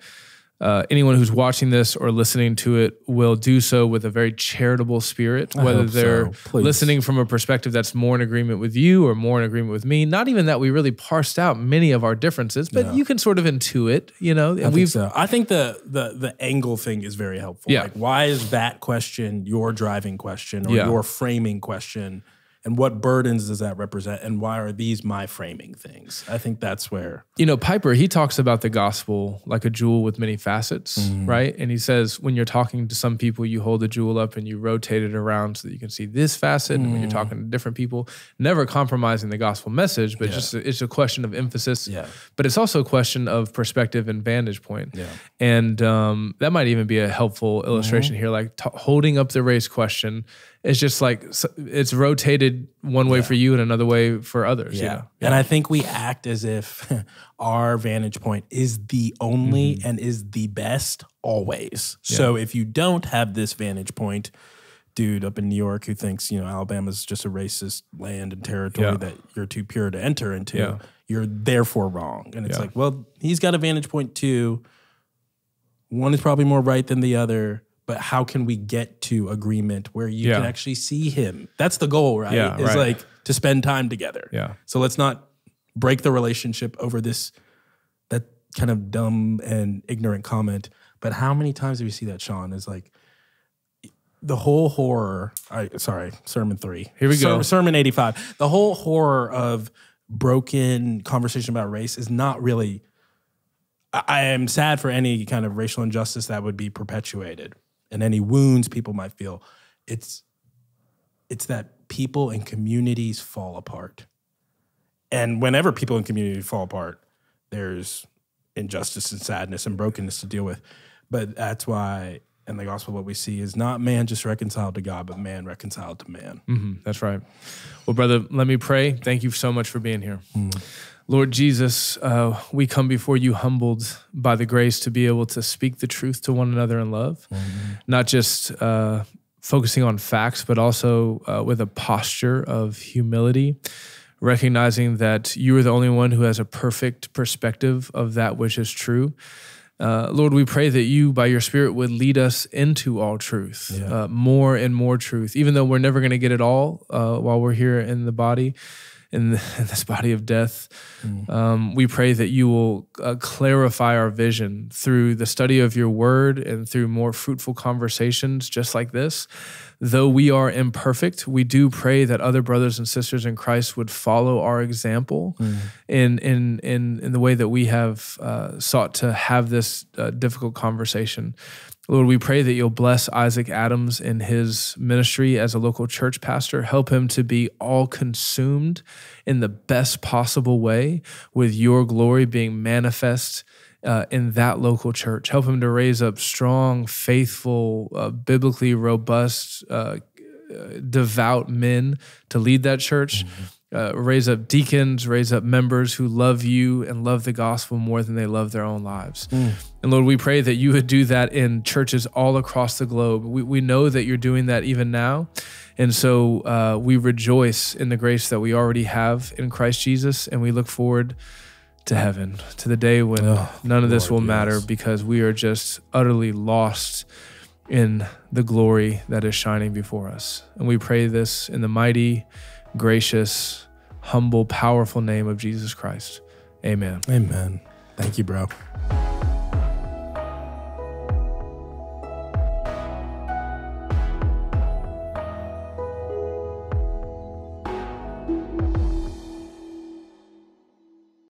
uh, anyone who's watching this or listening to it will do so with a very charitable spirit, whether they're Please. listening from a perspective that's more in agreement with you or more in agreement with me. Not even that we really parsed out many of our differences, but you can sort of intuit, you know. And I think we've so. I think the the the angle thing is very helpful. Yeah. Like, why is that question your driving question or Yeah. your framing question, and what burdens does that represent, and why are these my framing things? I think that's where You know, Piper, he talks about the gospel like a jewel with many facets, Mm-hmm. right? And he says when you're talking to some people, you hold the jewel up and you rotate it around so that you can see this facet. And when Mm. you're talking to different people, never compromising the gospel message, but just it's a question of emphasis. Yeah. But it's also a question of perspective and vantage point. Yeah. And um, that might even be a helpful illustration Mm-hmm. here. Like t- holding up the race question is just like it's rotated one way for you and another way for others. you know? And I think we act as if our vantage point is the only Mm-hmm. and is the best always. So if you don't have this vantage point, dude up in New York who thinks, you know, Alabama's just a racist land and territory Yeah. that you're too pure to enter into, Yeah. you're therefore wrong. And it's Yeah. like, well, he's got a vantage point too. One is probably more right than the other. But how can we get to agreement where you can actually see him? That's the goal, right? Yeah, Is right. like to spend time together. Yeah. So let's not break the relationship over this that kind of dumb and ignorant comment. But how many times do we see that, Sean? Is like the whole horror. I sorry, sermon three. Here we go. sermon eighty five. The whole horror of broken conversation about race is not really. I, I am sad for any kind of racial injustice that would be perpetuated and any wounds people might feel. It's it's that people and communities fall apart. And whenever people and community fall apart, there's injustice and sadness and brokenness to deal with. But that's why in the gospel, what we see is not man just reconciled to God, but man reconciled to man. Mhm, that's right. Well, brother, let me pray. Thank you so much for being here. Lord Jesus, uh, we come before you humbled by the grace to be able to speak the truth to one another in love, not just uh, focusing on facts, but also uh, with a posture of humility, recognizing that you are the only one who has a perfect perspective of that which is true. Uh, Lord, we pray that you, by your Spirit, would lead us into all truth, uh, more and more truth, even though we're never going to get it all uh, while we're here in the body, in, the, in this body of death. Um, we pray that you will uh, clarify our vision through the study of your word and through more fruitful conversations just like this. Though we are imperfect, we do pray that other brothers and sisters in Christ would follow our example in, in, in, in the way that we have uh, sought to have this uh, difficult conversation. Lord, we pray that you'll bless Isaac Adams in his ministry as a local church pastor. Help him to be all consumed in the best possible way with your glory being manifest uh, in that local church. Help him to raise up strong, faithful, uh, biblically robust, uh, devout men to lead that church. Uh, raise up deacons, raise up members who love you and love the gospel more than they love their own lives. And Lord, we pray that you would do that in churches all across the globe. We, we know that you're doing that even now. And so uh, we rejoice in the grace that we already have in Christ Jesus, and we look forward to heaven, to the day when Oh, none of this Lord, will matter because we are just utterly lost in the glory that is shining before us. And we pray this in the mighty, gracious, humble, powerful name of Jesus Christ. Amen. Amen. Thank you, bro.